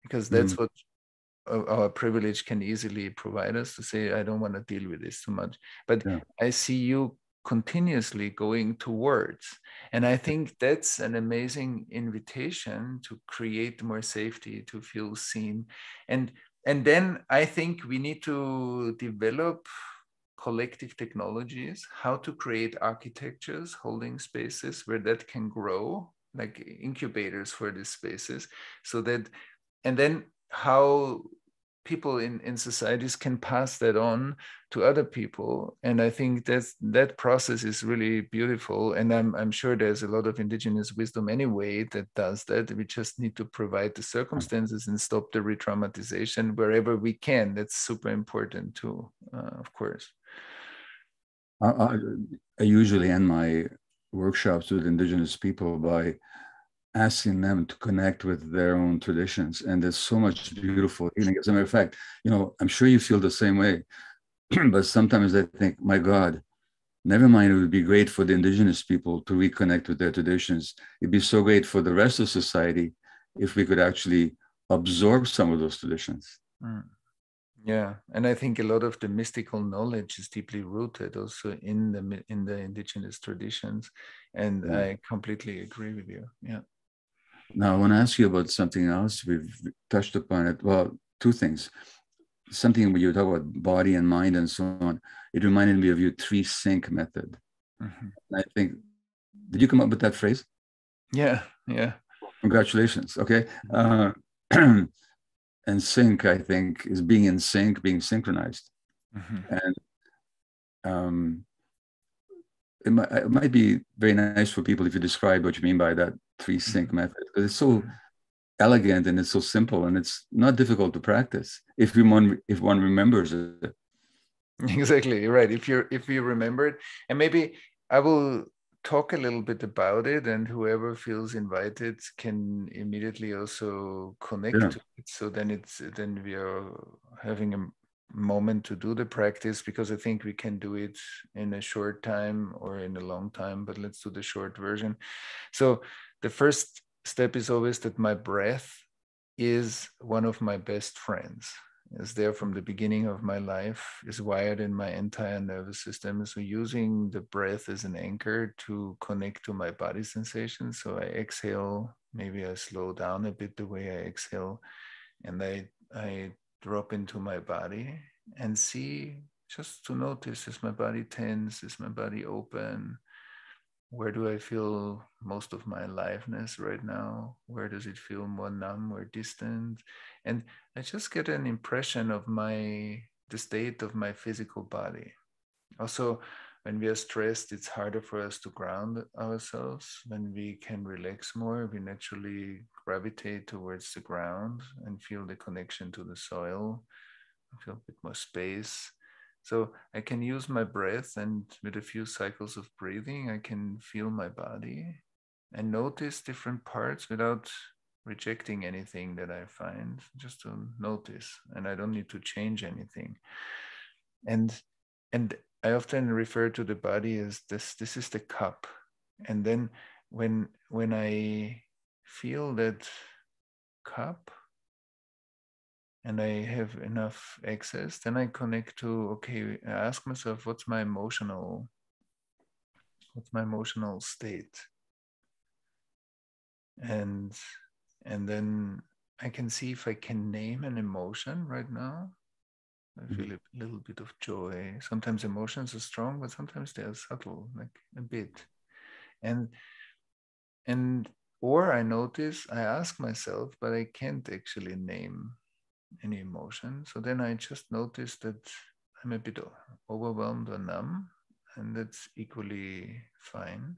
because that's Mm. what our our privilege can easily provide us to say i don't want to deal with this too much but Yeah. i see you continuously going towards and i think that's an amazing invitation to create more safety to feel seen and and then i think we need to develop collective technologies how to create architectures holding spaces where that can grow like incubators for these spaces so that and then how people in, in societies can pass that on to other people. And i think that's that process is really beautiful and i'm, I'm sure there's a lot of indigenous wisdom anyway that does that. We just need to provide the circumstances and stop the re-traumatization wherever we can. That's super important too uh, of course I, I, usually end my workshops with indigenous people by asking them to connect with their own traditions and there's so much beautiful healing as a matter of fact you know i'm sure you feel the same way but sometimes i think my god never mind, it would be great for the indigenous people to reconnect with their traditions. It'd be so great for the rest of society if we could actually absorb some of those traditions. Mm. Yeah, and I think a lot of the mystical knowledge is deeply rooted also in the in the indigenous traditions, and yeah. I completely agree with you. Yeah. Now I want to ask you about something else. We've touched upon it. Well, two things. Something when you talk about body and mind and so on, it reminded me of your three sync method. Mm-hmm. I think, did you come up with that phrase? Yeah, yeah. Congratulations. Okay. Uh, and sync, I think, is being in sync, being synchronized. Mm-hmm. And um, it, might, it might be very nice for people if you describe what you mean by that three sync mm-hmm. method, because it's so mm-hmm. elegant and it's so simple and it's not difficult to practice if one if one remembers it. Exactly You're right. If you if you remember it, and maybe I will talk a little bit about it and whoever feels invited can immediately also connect yeah. to it. So then it's then we are having a moment to do the practice because i think we can do it in a short time or in a long time but let's do the short version. So the first step is always that my breath is one of my best friends is there from the beginning of my life, is wired in my entire nervous system. So using the breath as an anchor to connect to my body sensations. So I exhale, maybe I slow down a bit the way I exhale, and I I drop into my body and see just to notice is my body tense, is my body open, where do I feel most of my aliveness right now? Where does it feel more numb or distant? And I just get an impression of my the state of my physical body. Also, when we are stressed, it's harder for us to ground ourselves. When we can relax more, we naturally gravitate towards the ground and feel the connection to the soil, feel a bit more space. So I can use my breath, and with a few cycles of breathing, I can feel my body and notice different parts without rejecting anything that I find, just to notice. And I don't need to change anything. And and I often refer to the body as this this is the cup. And then when when I feel that cup, and I have enough access, then I connect to okay, I ask myself what's my emotional what's my emotional state? And and then I can see if I can name an emotion right now. I mm-hmm. feel a little bit of joy. Sometimes emotions are strong, but sometimes they are subtle, like a bit. And and or I notice, I ask myself, but I can't actually name any emotion. So then I just notice that I'm a bit overwhelmed or numb, and that's equally fine.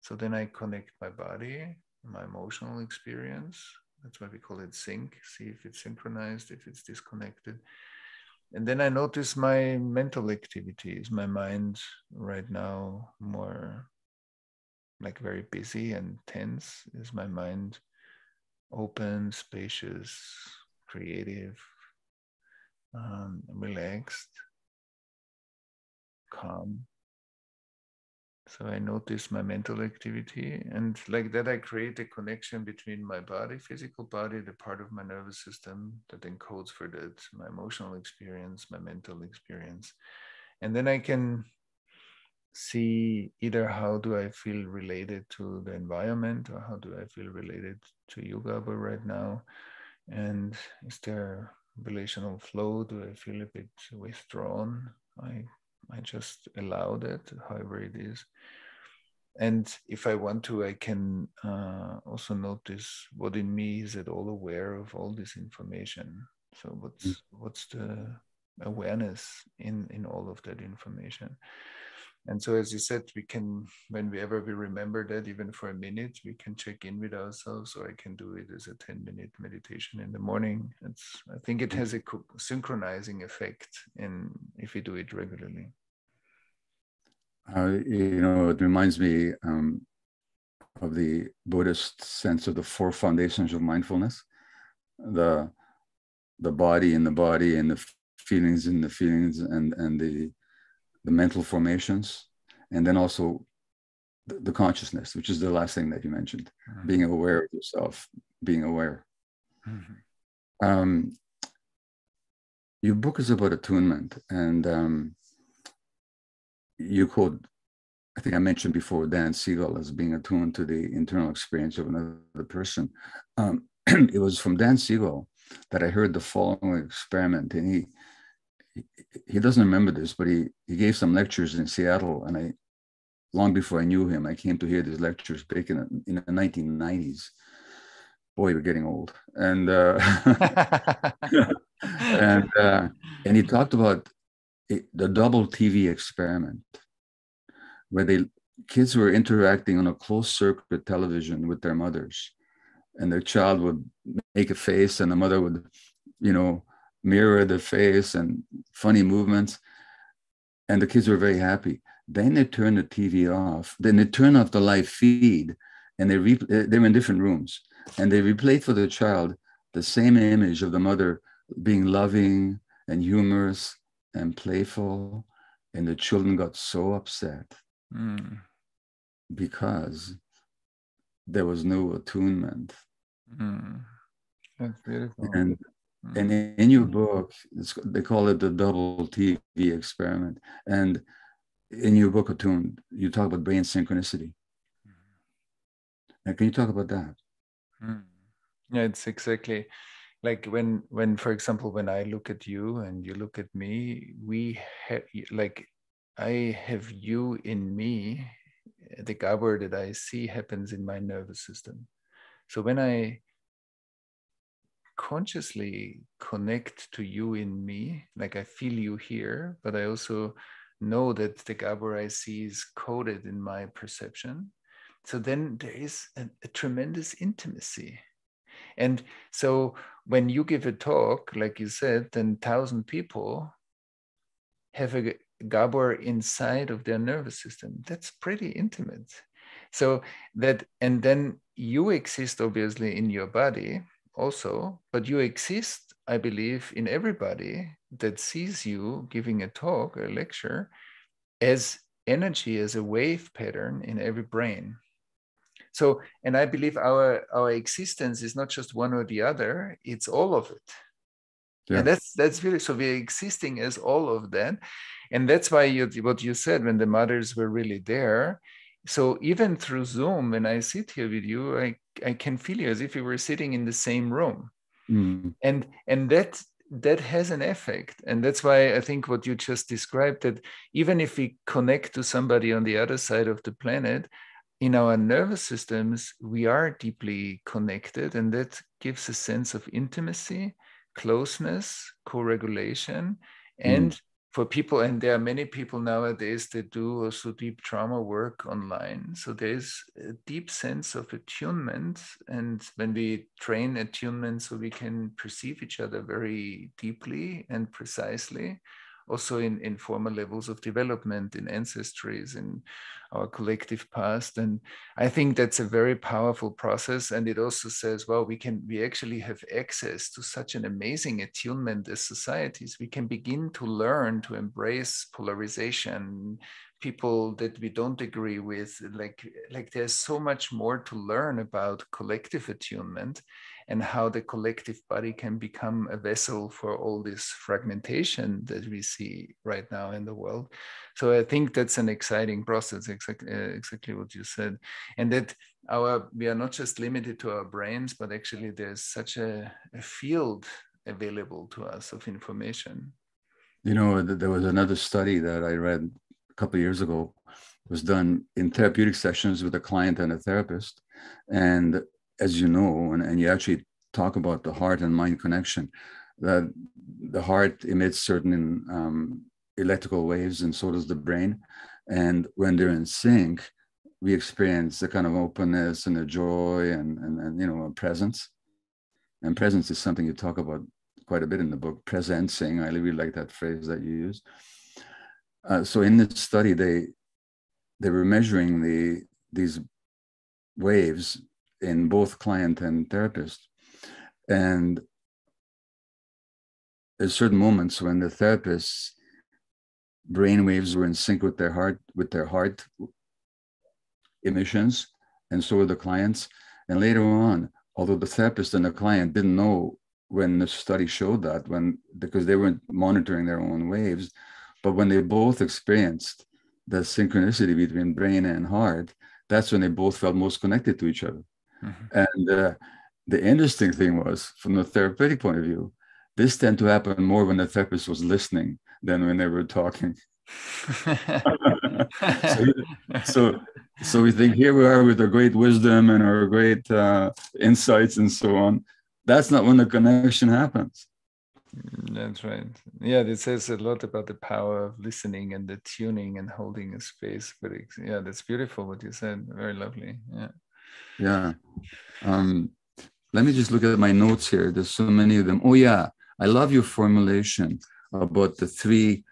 So then I connect my body, my emotional experience. That's why we call it sync. See if it's synchronized, if it's disconnected. And then I notice my mental activity. Is my mind right now more like very busy and tense? Is my mind open, spacious, creative, um, relaxed, calm. So I notice my mental activity, and like that, I create a connection between my body, physical body, the part of my nervous system that encodes for that, my emotional experience, my mental experience. And then I can see either how do I feel related to the environment or how do I feel related to Yu Gabor right now and is there relational flow? Do I feel a bit withdrawn? I I just allow that, however it is. And if I want to, I can uh, also notice what in me is at all aware of all this information. So what's mm. what's the awareness in in all of that information? And so, as you said, we can, whenever we remember that, even for a minute, we can check in with ourselves, or I can do it as a 10 minute meditation in the morning. It's, I think it has a synchronizing effect in if we do it regularly. Uh, you know, it reminds me um, of the Buddhist sense of the four foundations of mindfulness the the body and the body and the feelings and the feelings and and the the mental formations, and then also the, the consciousness, which is the last thing that you mentioned, mm-hmm. being aware of yourself, being aware. Mm-hmm. Um, your book is about attunement, and um, you quote, I think I mentioned before, Dan Siegel as being attuned to the internal experience of another person. Um, it was from Dan Siegel that I heard the following experiment, and he he doesn't remember this, but he he gave some lectures in Seattle, and I long before I knew him, I came to hear these lectures back in, in the 1990s. Boy, we're getting old, and uh, and uh, and he talked about the double TV experiment, where they kids were interacting on a closed circuit television with their mothers, and the child would make a face, and the mother would, you know, mirror the face and funny movements, and the kids were very happy. Then they turn the TV off. Then they turn off the live feed, and they re- they're in different rooms, and they replay for the child the same image of the mother being loving and humorous and playful, and the children got so upset mm. because there was no attunement. Mm. That's beautiful. And. And in your book, they call it the double TV experiment, and in your book attuned you talk about brain synchronicity. And can you talk about that? Mm. yeah it's exactly like when when for example when i look at you and you look at me we have like i have you in me the gabor that i see happens in my nervous system. So when i consciously connect to you in me like i feel you here but i also know that the Gabor I see is coded in my perception. So then there is a, a tremendous intimacy. And so when you give a talk, like you said, then thousand people have a Gabor inside of their nervous system. That's pretty intimate. So that, and then you exist obviously in your body also, but you exist, I believe, in everybody that sees you giving a talk or a lecture as energy as a wave pattern in every brain. So and i believe our our existence is not just one or the other it's all of it. Yeah. and that's that's really so we're existing as all of that. And that's why you what you said when the mothers were really there. So even through zoom when i sit here with you i i can feel you as if we were sitting in the same room. Mm. and and that that has an effect. And that's why i think what you just described that even if we connect to somebody on the other side of the planet in our nervous systems we are deeply connected. And that gives a sense of intimacy closeness co-regulation and mm for people, and there are many people nowadays that do also deep trauma work online. So there's a deep sense of attunement. And when we train attunement, so we can perceive each other very deeply and precisely, also in, in former levels of development, in ancestries, in our collective past. And I think that's a very powerful process. And it also says, well, we can, we actually have access to such an amazing attunement as societies. We can begin to learn to embrace polarization, people that we don't agree with. Like, like there's so much more to learn about collective attunement and how the collective body can become a vessel for all this fragmentation that we see right now in the world. So I think that's an exciting process, exactly, uh, exactly what you said. And that our we are not just limited to our brains, but actually there's such a, a field available to us of information. You know, there was another study that I read a couple of years ago was done in therapeutic sessions with a client and a therapist. And as you know, and, and you actually talk about the heart and mind connection, that the heart emits certain um, electrical waves, and so does the brain. And when they're in sync, we experience a kind of openness and a joy and, and, and you know, a presence. And presence is something you talk about quite a bit in the book, presencing. I really like that phrase that you use. Uh, so in this study, they they were measuring the these waves in both client and therapist. And there's certain moments when the therapist's brain waves were in sync with their heart with their heart emissions and so were the clients and later on although the therapist and the client didn't know when the study showed that when because they weren't monitoring their own waves but when they both experienced the synchronicity between brain and heart that's when they both felt most connected to each other mm-hmm. and uh, the interesting thing was from the therapeutic point of view this tended to happen more when the therapist was listening than when they were talking. So, so, so we think here we are with our great wisdom and our great uh, insights and so on. That's not when the connection happens. That's right. Yeah it says a lot about the power of listening and the tuning and holding a space but yeah that's beautiful what you said. Very lovely. Yeah yeah um, let me just look at my notes here there's so many of them oh yeah i love your formulation about the three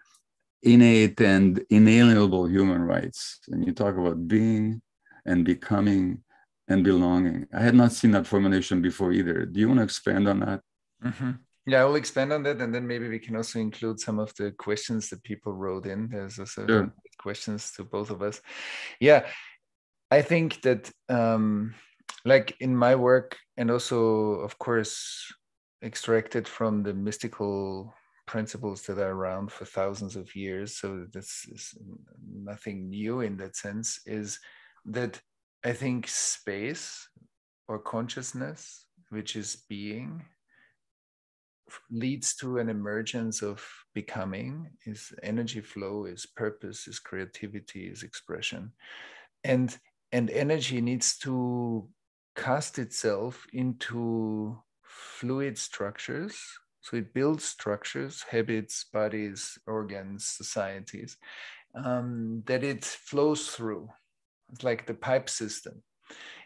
innate and inalienable human rights and you talk about being and becoming and belonging. I had not seen that formulation before either. Do you want to expand on that? Mm-hmm. Yeah, I will expand on that, and then maybe we can also include some of the questions that people wrote in. There's also sure. questions to both of us. Yeah, I think that, um, like in my work, and also, of course, extracted from the mystical principles that are around for thousands of years. So this is nothing new in that sense. Is that I think space or consciousness, which is being, leads to an emergence of becoming, is energy flow, is purpose, is creativity, is expression. And and energy needs to cast itself into fluid structures. So it builds structures, habits, bodies, organs, societies um, that it flows through it's like the pipe system.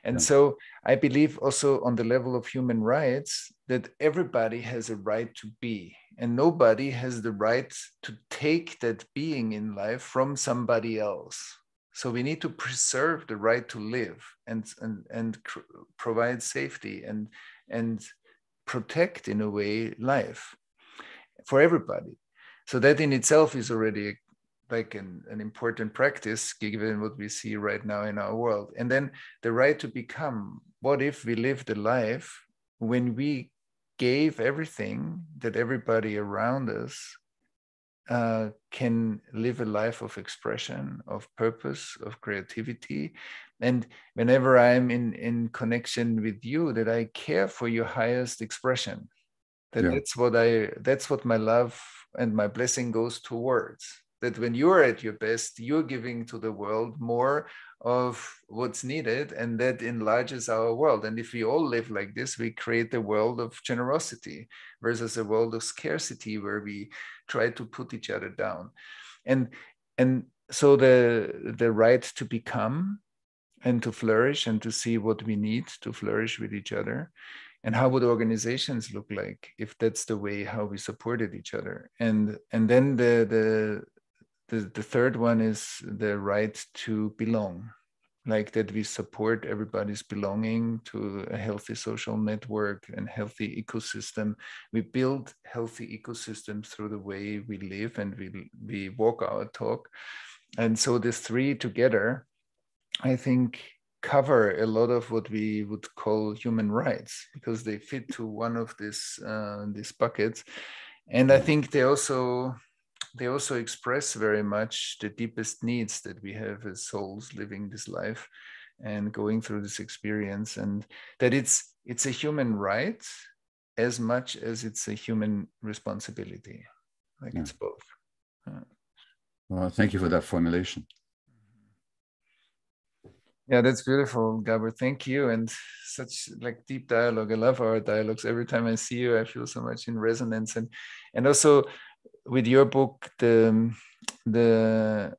And yeah. so I believe also on the level of human rights that everybody has a right to be, and nobody has the right to take that being in life from somebody else. So we need to preserve the right to live and and and provide safety and and protect in a way life for everybody. So that in itself is already like an, an important practice given what we see right now in our world and then the right to become what if we lived a life when we gave everything that everybody around us uh, can live a life of expression of purpose of creativity and whenever i'm in in connection with you that i care for your highest expression that yeah. that's what i that's what my love and my blessing goes towards that when you're at your best, you're giving to the world more of what's needed, and that enlarges our world. And if we all live like this, we create a world of generosity versus a world of scarcity where we try to put each other down. And and so the the right to become and to flourish and to see what we need to flourish with each other. And how would organizations look like if that's the way how we supported each other? And and then the the the, the third one is the right to belong like that we support everybody's belonging to a healthy social network and healthy ecosystem. We build healthy ecosystems through the way we live and we, we walk our talk. And so these three together i think cover a lot of what we would call human rights because they fit to one of these uh, these buckets. And i think they also they also express very much the deepest needs that we have as souls living this life and going through this experience and that it's it's a human right as much as it's a human responsibility. Like yeah. it's hmm. both. Yeah. well thank you for that formulation. Yeah that's beautiful gabor. Thank you and such like deep dialogue. I love our dialogues. Every time i see you i feel so much in resonance and and also with your book, the the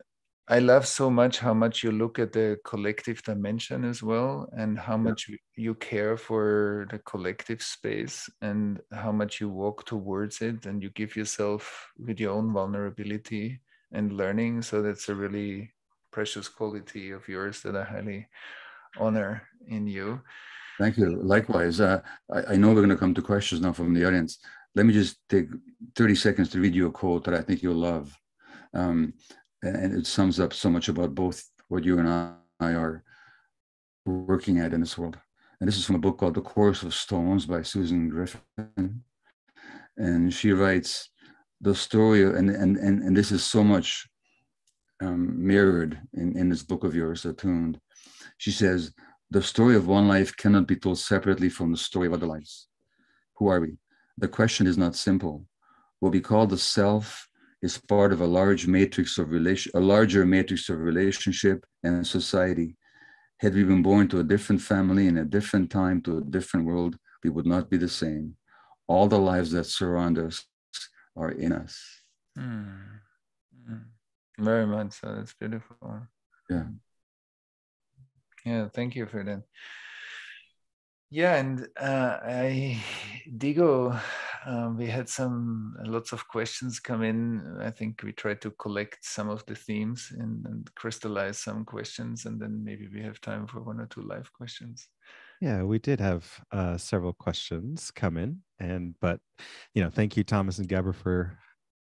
I love so much how much you look at the collective dimension as well, and how much you care for the collective space, and how much you walk towards it, and you give yourself with your own vulnerability and learning. So that's a really precious quality of yours that I highly honor in you. Thank you. Likewise, uh, I, I know we're going to come to questions now from the audience let me just take 30 seconds to read you a quote that I think you'll love. Um, and it sums up so much about both what you and I are working at in this world. And this is from a book called The Chorus of Stones by Susan Griffin. And she writes the story, and, and, and, and this is so much um, mirrored in, in this book of yours, Attuned. She says, The story of one life cannot be told separately from the story of other lives. Who are we? The question is not simple. What we call the self is part of a large matrix of relation, a larger matrix of relationship and society. Had we been born to a different family in a different time to a different world, we would not be the same. All the lives that surround us are in us. Mm. Mm. Very much so. It's beautiful. Yeah. Yeah. Thank you for that. Yeah, and uh, I, Diego, um, we had some lots of questions come in. I think we tried to collect some of the themes and, and crystallize some questions, and then maybe we have time for one or two live questions. Yeah, we did have uh, several questions come in, and but you know, thank you, Thomas and Gabor, for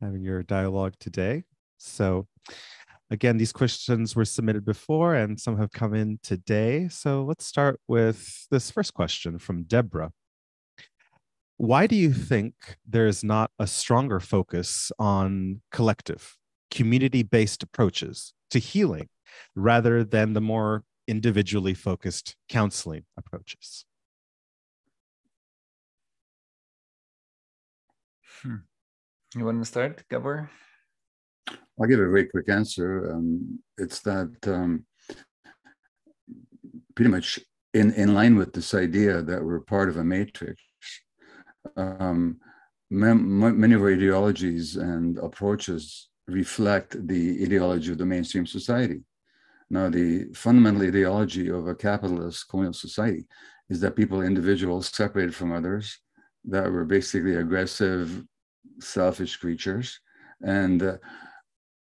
having your dialogue today. So, Again, these questions were submitted before and some have come in today. So let's start with this first question from Deborah. Why do you think there is not a stronger focus on collective, community based approaches to healing rather than the more individually focused counseling approaches? Hmm. You want to start, Gabor? I'll give a very quick answer. Um, it's that um, pretty much in, in line with this idea that we're part of a matrix. Um, many of our ideologies and approaches reflect the ideology of the mainstream society. Now, the fundamental ideology of a capitalist colonial society is that people, individuals, separated from others, that were basically aggressive, selfish creatures, and uh,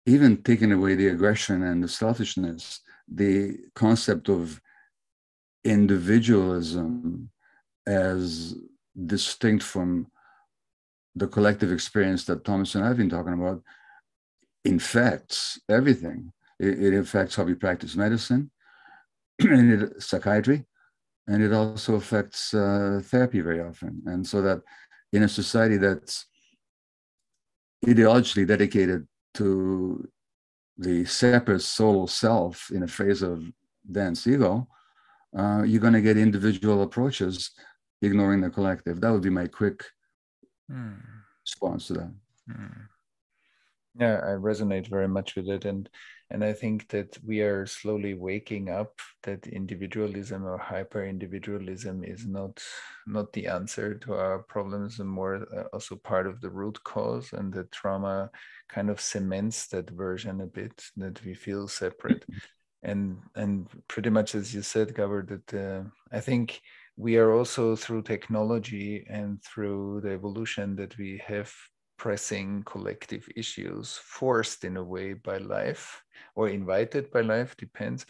even taking away the aggression and the selfishness, the concept of individualism as distinct from the collective experience that Thomas and I have been talking about infects everything. It, it affects how we practice medicine and it, psychiatry, and it also affects uh, therapy very often. And so that in a society that's ideologically dedicated to the separate solo self, in a phrase of Dan Siegel, uh, you're going to get individual approaches ignoring the collective. That would be my quick mm. response to that. Mm. Yeah, I resonate very much with it, and and I think that we are slowly waking up that individualism or hyper individualism is not not the answer to our problems, and more uh, also part of the root cause, and the trauma kind of cements that version a bit that we feel separate, and and pretty much as you said, Gabor, that uh, I think we are also through technology and through the evolution that we have pressing collective issues forced in a way by life or invited by life depends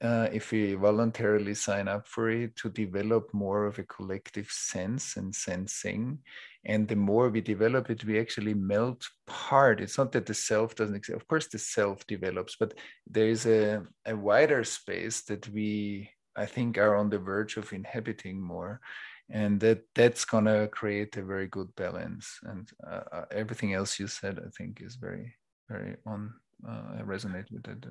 uh, if we voluntarily sign up for it to develop more of a collective sense and sensing. And the more we develop it we actually melt part. It's not that the self doesn't exist. Of course the self develops but there is a, a wider space that we i think are on the verge of inhabiting more and that that's gonna create a very good balance. And uh, uh, everything else you said i think is very very on uh, i resonate with it.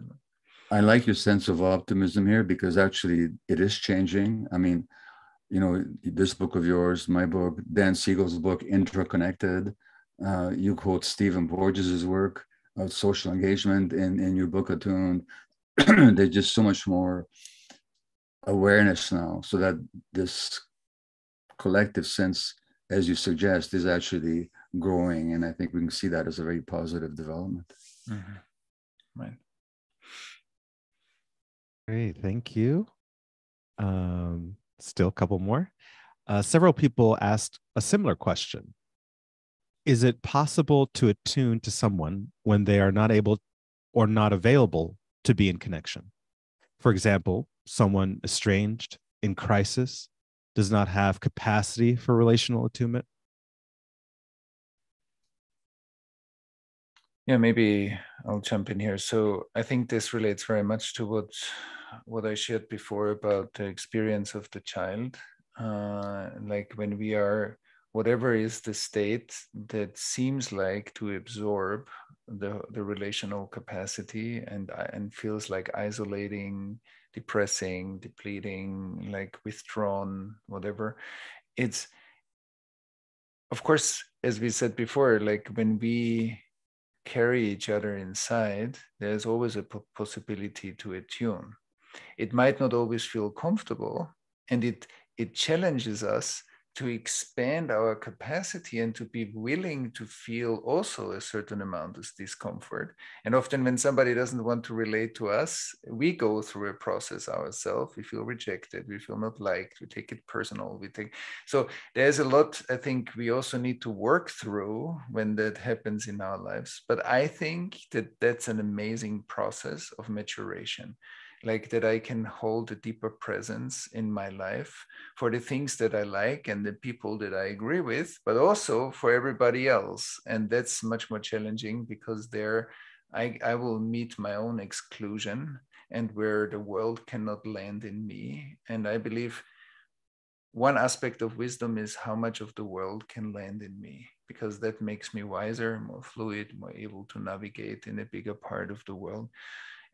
I like your sense of optimism here because actually it is changing. I mean you know this book of yours my book dan siegel's book IntraConnected. uh, you quote stephen porges's work of social engagement in, in your book attuned there's just so much more awareness now so that this collective sense, as you suggest, is actually growing. And I think we can see that as a very positive development. Mm-hmm. Right. Great. Thank you. Um, still a couple more. Uh, several people asked a similar question Is it possible to attune to someone when they are not able or not available to be in connection? For example, someone estranged, in crisis, does not have capacity for relational attunement? Yeah, maybe I'll jump in here. So I think this relates very much to what what I shared before about the experience of the child. Uh, like when we are whatever is the state that seems like to absorb the, the relational capacity and and feels like isolating depressing depleting like withdrawn whatever. It's of course as we said before like when we carry each other inside there's always a possibility to attune. It might not always feel comfortable and it it challenges us to expand our capacity and to be willing to feel also a certain amount of discomfort. And often, when somebody doesn't want to relate to us, we go through a process ourselves. We feel rejected, we feel not liked, we take it personal. We take so there's a lot I think we also need to work through when that happens in our lives. But I think that that's an amazing process of maturation like that I can hold a deeper presence in my life for the things that I like and the people that I agree with, but also for everybody else. And that's much more challenging because there I, I will meet my own exclusion and where the world cannot land in me. And I believe one aspect of wisdom is how much of the world can land in me because that makes me wiser, more fluid, more able to navigate in a bigger part of the world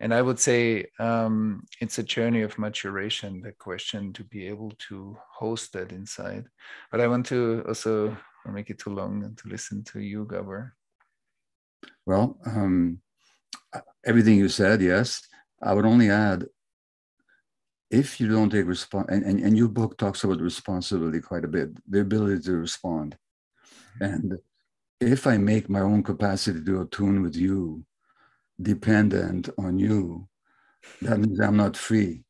and I would say um, it's a journey of maturation, the question to be able to host that inside. But I want to also make it too long to listen to you, Gabor. Well, um, everything you said, yes. I would only add if you don't take response, and, and, and your book talks about responsibility quite a bit, the ability to respond. Mm-hmm. And if I make my own capacity to attune with you dependent on you, that means I'm not free.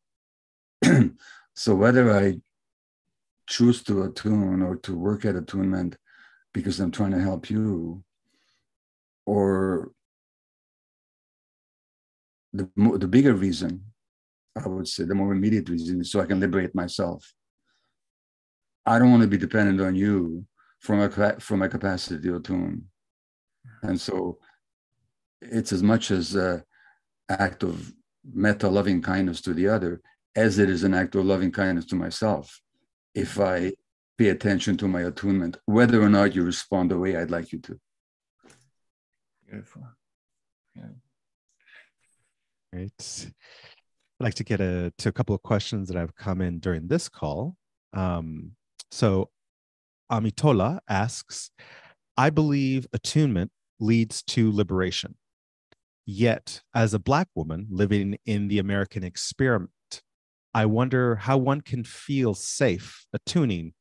so whether I choose to attune or to work at attunement because I'm trying to help you, or the, the bigger reason, I would say, the more immediate reason is so I can liberate myself. I don't want to be dependent on you for my, for my capacity to attune. And so it's as much as an act of metta loving kindness to the other as it is an act of loving kindness to myself. If i pay attention to my attunement whether or not you respond the way i'd like you to. Beautiful. Yeah. Great. I'd like to get a, to a couple of questions that have come in during this call. Um, so amitola asks i believe attunement leads to liberation Yet, as a Black woman living in the American experiment, I wonder how one can feel safe attuning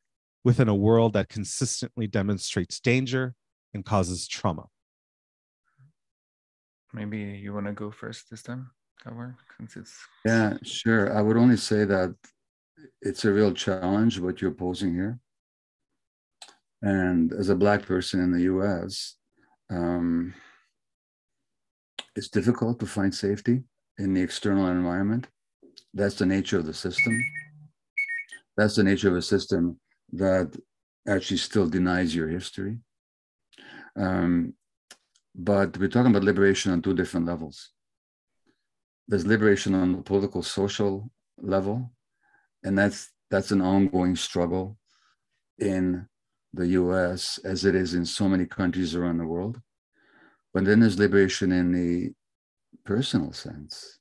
within a world that consistently demonstrates danger and causes trauma. Maybe you want to go first this time, Gabor, since it's yeah, sure. I would only say that it's a real challenge what you're posing here. And as a black person in the U.S., um, it's difficult to find safety in the external environment. That's the nature of the system. That's the nature of a system that actually still denies your history. Um, but we're talking about liberation on two different levels. There's liberation on the political, social level, and that's that's an ongoing struggle in the U.S. as it is in so many countries around the world. But then there's liberation in the personal sense.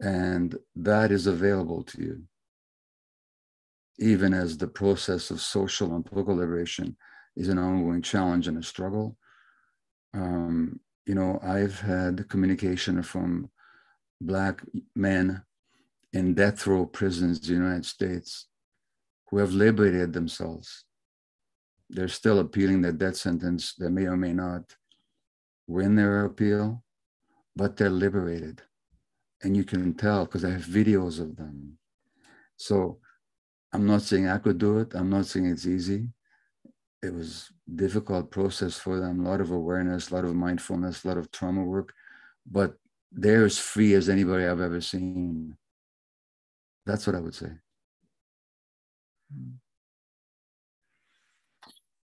And that is available to you, even as the process of social and political liberation is an ongoing challenge and a struggle. Um, you know, I've had communication from Black men in death row prisons in the United States who have liberated themselves they're still appealing their death sentence. They may or may not win their appeal, but they're liberated. And you can tell because I have videos of them. So I'm not saying I could do it. I'm not saying it's easy. It was difficult process for them, a lot of awareness, a lot of mindfulness, a lot of trauma work, but they're as free as anybody I've ever seen. That's what I would say. Hmm.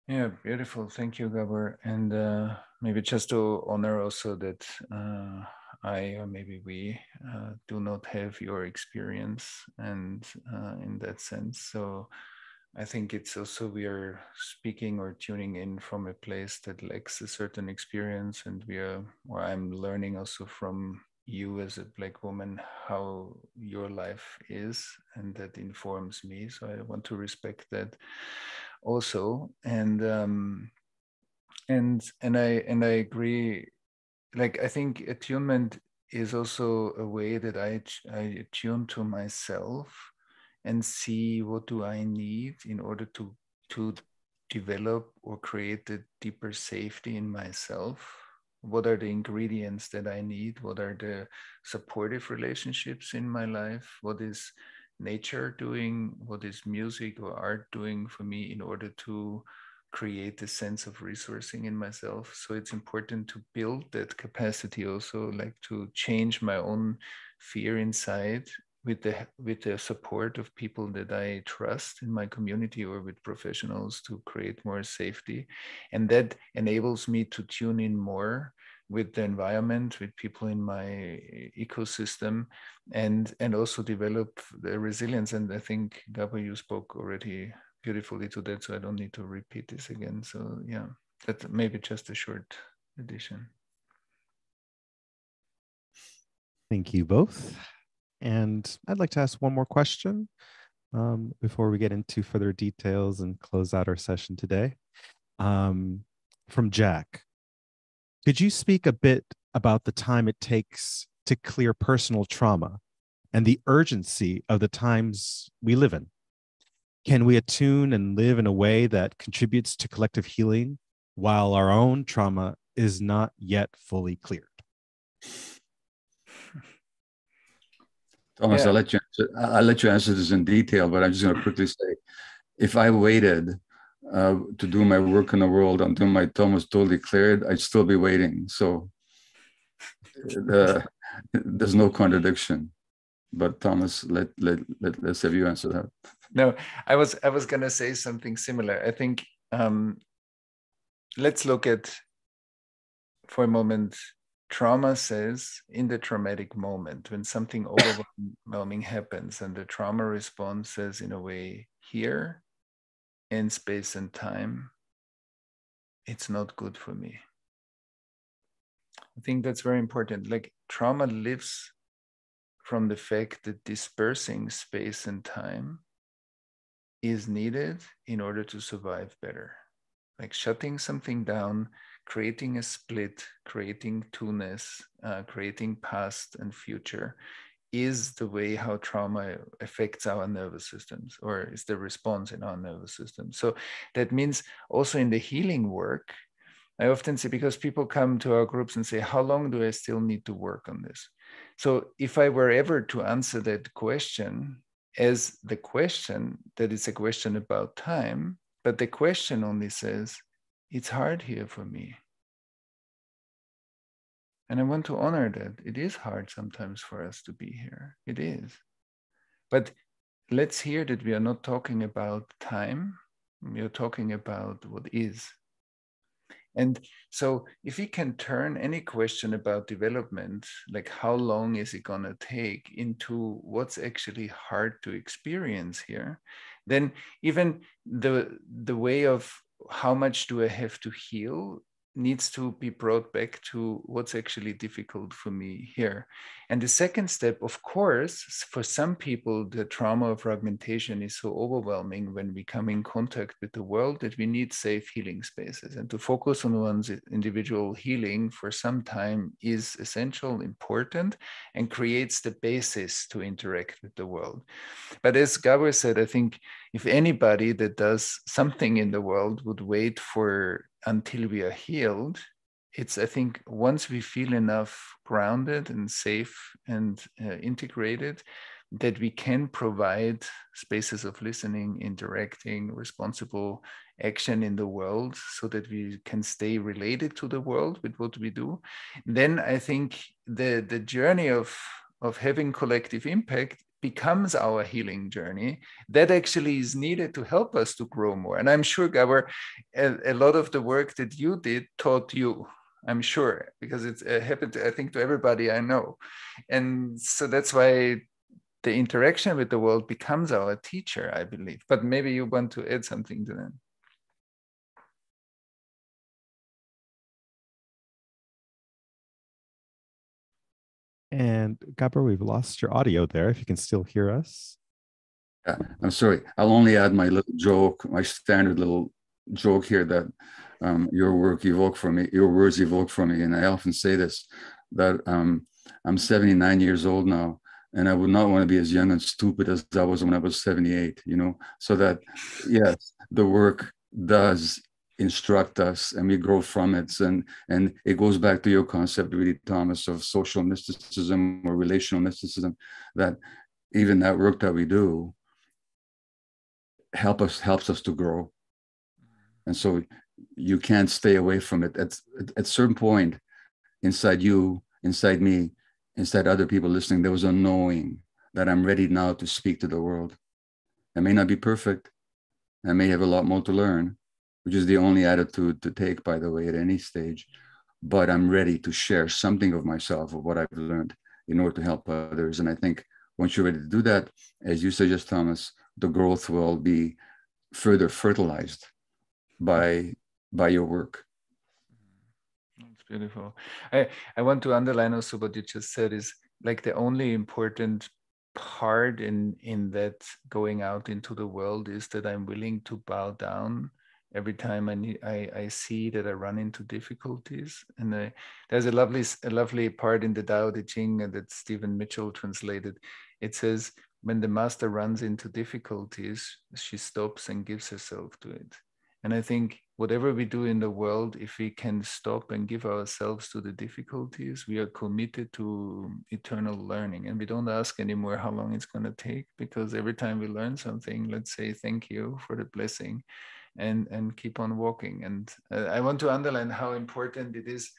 Yeah, beautiful. Thank you, Gabor. And uh, maybe just to honor also that uh, I or maybe we uh, do not have your experience, and uh, in that sense, so I think it's also we are speaking or tuning in from a place that lacks a certain experience, and we are, or I'm learning also from you as a black woman how your life is, and that informs me. So I want to respect that also and um and and i and i agree like i think attunement is also a way that i i attune to myself and see what do i need in order to to develop or create a deeper safety in myself. What are the ingredients that i need? What are the supportive relationships in my life? What is nature doing, what is music or art doing for me in order to create a sense of resourcing in myself. So it's important to build that capacity also, like to change my own fear inside with the with the support of people that I trust in my community or with professionals to create more safety. And that enables me to tune in more with the environment, with people in my ecosystem, and and also develop the resilience. And I think Gabor, you spoke already beautifully to that, so I don't need to repeat this again. So yeah, that maybe just a short addition. Thank you both. And I'd like to ask one more question um, before we get into further details and close out our session today. Um, from Jack could you speak a bit about the time it takes to clear personal trauma and the urgency of the times we live in? Can we attune and live in a way that contributes to collective healing while our own trauma is not yet fully cleared? Thomas, yeah. I'll let you answer, I'll let you answer this in detail, but I'm just going to quickly say, if I waited uh, to do my work in the world until my thumb was totally cleared, I'd still be waiting. So uh, there's no contradiction. But Thomas, let, let, let, let's have you answer that. No, I was I was gonna say something similar. I think um, let's look at for a moment trauma says in the traumatic moment when something overwhelming happens and the trauma response says in a way here in space and time, it's not good for me. I think that's very important. Like trauma lives from the fact that dispersing space and time is needed in order to survive better. Like shutting something down, creating a split, creating two-ness, uh, creating past and future is the way how trauma affects our nervous systems or is the response in our nervous system. So that means also in the healing work i often say because people come to our groups and say how long do i still need to work on this? So if i were ever to answer that question as the question that is a question about time but the question only says it's hard here for me and I want to honor that. It is hard sometimes for us to be here. It is. But let's hear that we are not talking about time, we are talking about what is. And so, if we can turn any question about development, like how long is it going to take, into what's actually hard to experience here, then even the, the way of how much do I have to heal needs to be brought back to what's actually difficult for me here. And the second step, of course, for some people, the trauma of fragmentation is so overwhelming when we come in contact with the world that we need safe healing spaces. And to focus on one's individual healing for some time is essential, important, and creates the basis to interact with the world. But as Gabor said, I think if anybody that does something in the world would wait for until we are healed it's i think once we feel enough grounded and safe and uh, integrated that we can provide spaces of listening interacting responsible action in the world so that we can stay related to the world with what we do. Then i think the the journey of of having collective impact becomes our healing journey, that actually is needed to help us to grow more. And I'm sure, Gabor, a, a lot of the work that you did taught you. I'm sure because it's it happened, I think, to everybody I know. And so that's why the interaction with the world becomes our teacher, I believe. But maybe you want to add something to that. And Gabor, we've lost your audio there. If you can still hear us. Yeah, I'm sorry. I'll only add my little joke, my standard little joke here that um, your work evoked for me, your words evoke for me. And I often say this that um, I'm 79 years old now, and I would not want to be as young and stupid as I was when I was 78, you know? So that, yes, the work does instruct us and we grow from it. And and it goes back to your concept really thomas of social mysticism or relational mysticism that even that work that we do help us helps us to grow. And so you can't stay away from it. At at certain point inside you inside me inside other people listening there was a knowing that i'm ready now to speak to the world. I may not be perfect. I may have a lot more to learn which is the only attitude to take, by the way, at any stage. But I'm ready to share something of myself, of what I've learned, in order to help others. And I think once you're ready to do that, as you suggest, Thomas, the growth will be further fertilized by by your work. That's beautiful. I, I want to underline also what you just said is like the only important part in in that going out into the world is that I'm willing to bow down every time I, need, I, I see that I run into difficulties. And I, there's a lovely, a lovely part in the Tao Te Ching that Stephen Mitchell translated. It says, when the master runs into difficulties, she stops and gives herself to it. And I think whatever we do in the world, if we can stop and give ourselves to the difficulties, we are committed to eternal learning. And we don't ask anymore how long it's going to take because every time we learn something, let's say thank you for the blessing and and keep on walking. And uh, i want to underline how important it is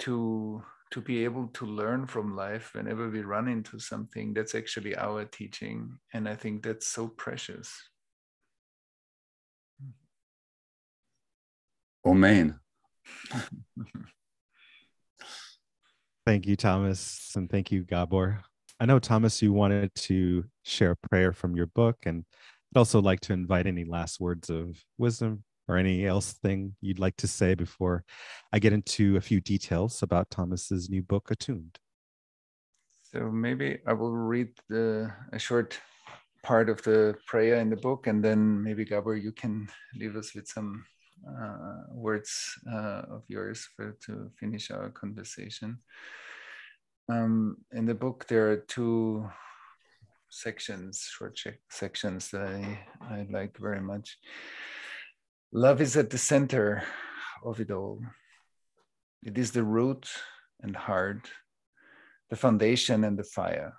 to to be able to learn from life whenever we run into something. That's actually our teaching and i think that's so precious. Amen. Thank you thomas and thank you gabor. I know thomas you wanted to share a prayer from your book and I'd also like to invite any last words of wisdom or any else thing you'd like to say before I get into a few details about Thomas's new book, Attuned. So maybe I will read the, a short part of the prayer in the book, and then maybe Gabor, you can leave us with some uh, words uh, of yours for, to finish our conversation. Um, in the book, there are two sections, short sections that I, I like very much. Love is at the center of it all. It is the root and heart, the foundation and the fire.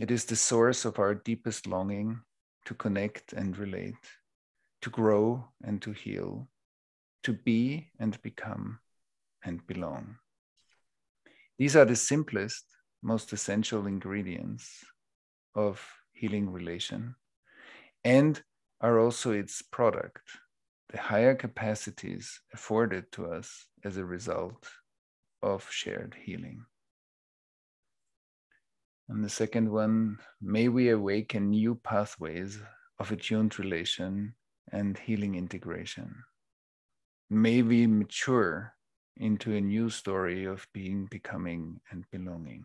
It is the source of our deepest longing to connect and relate, to grow and to heal, to be and become and belong. These are the simplest, most essential ingredients of healing relation and are also its product, the higher capacities afforded to us as a result of shared healing. And the second one, may we awaken new pathways of attuned relation and healing integration. May we mature into a new story of being, becoming, and belonging.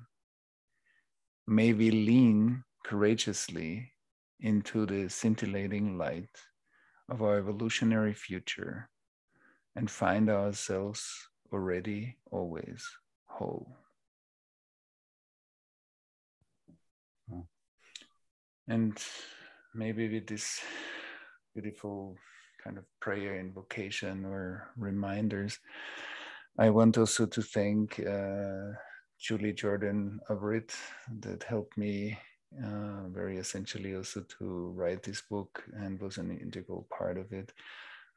May we lean courageously into the scintillating light of our evolutionary future and find ourselves already always whole. And maybe with this beautiful kind of prayer invocation or reminders, I want also to thank uh, Julie Jordan Avritt that helped me uh, very essentially also to write this book and was an integral part of it.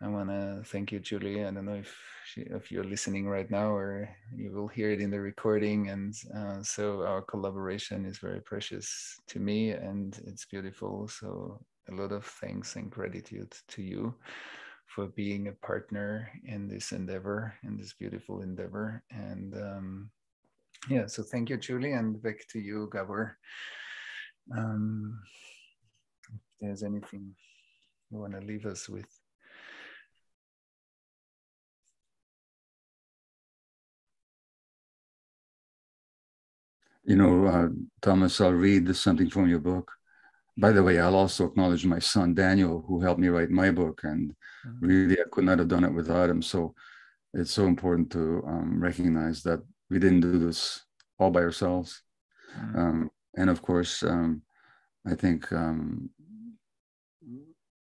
I want to thank you, Julie. I don't know if she, if you're listening right now or you will hear it in the recording. And uh, so our collaboration is very precious to me, and it's beautiful. So a lot of thanks and gratitude to you for being a partner in this endeavor, in this beautiful endeavor. And um, yeah, so thank you, Julie, and back to you, Gabor. Um, if there's anything you want to leave us with. You know, uh, Thomas, I'll read something from your book. By the way, I'll also acknowledge my son Daniel, who helped me write my book, and mm-hmm. really I could not have done it without him. So it's so important to um, recognize that we didn't do this all by ourselves. Mm-hmm. Um, and of course, um, I think um,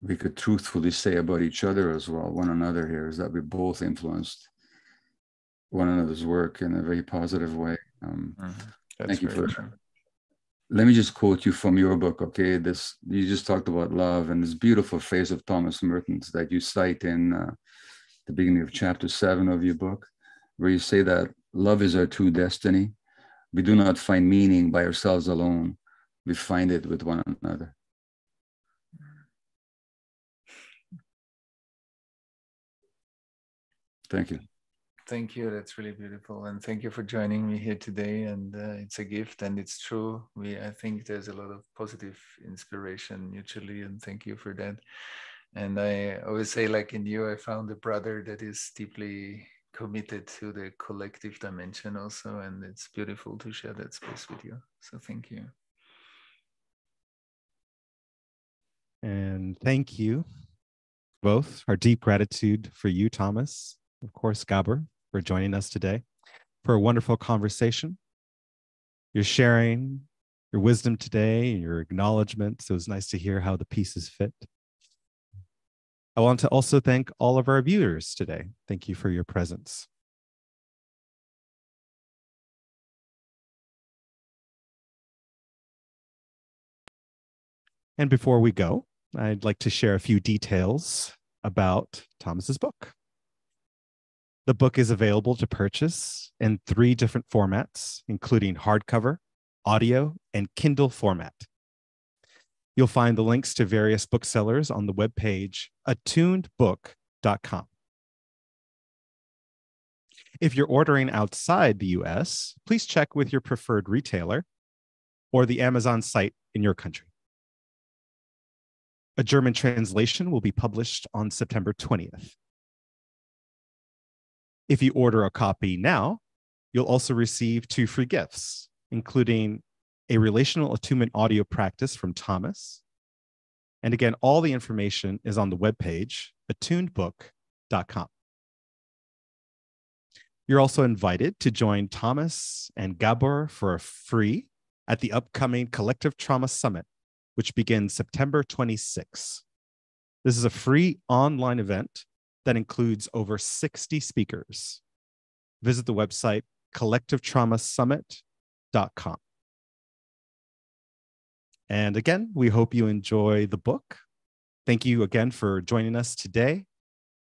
we could truthfully say about each other as well, one another here, is that we both influenced one another's work in a very positive way. Um, mm-hmm. Thank you for that. Let me just quote you from your book, okay? This you just talked about love and this beautiful phrase of Thomas Merton's that you cite in uh, the beginning of chapter seven of your book, where you say that love is our true destiny. We do not find meaning by ourselves alone. We find it with one another. Thank you. Thank you. That's really beautiful, and thank you for joining me here today. And uh, it's a gift, and it's true. We, I think, there's a lot of positive inspiration mutually, and thank you for that. And I always say, like in you, I found a brother that is deeply committed to the collective dimension, also, and it's beautiful to share that space with you. So thank you. And thank you both. Our deep gratitude for you, Thomas, of course, Gabor, for joining us today for a wonderful conversation. You're sharing your wisdom today, and your acknowledgement. So was nice to hear how the pieces fit. I want to also thank all of our viewers today. Thank you for your presence. And before we go, I'd like to share a few details about Thomas's book. The book is available to purchase in three different formats, including hardcover, audio, and Kindle format. You'll find the links to various booksellers on the webpage attunedbook.com. If you're ordering outside the US, please check with your preferred retailer or the Amazon site in your country. A German translation will be published on September 20th. If you order a copy now, you'll also receive two free gifts, including a relational attunement audio practice from Thomas. And again, all the information is on the webpage, attunedbook.com. You're also invited to join Thomas and Gabor for a free at the upcoming Collective Trauma Summit, which begins September 26. This is a free online event that includes over 60 speakers. Visit the website collectivetraumasummit.com. And again, we hope you enjoy the book. Thank you again for joining us today.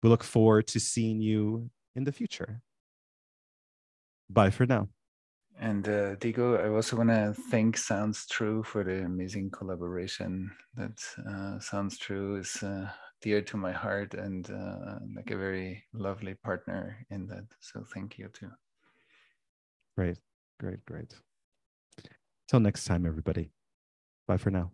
We look forward to seeing you in the future. Bye for now. And uh, Diego, I also want to thank Sounds True for the amazing collaboration. That uh, Sounds True is uh, dear to my heart and uh, like a very lovely partner in that. So thank you too. Great, great, great. Till next time, everybody. Bye for now.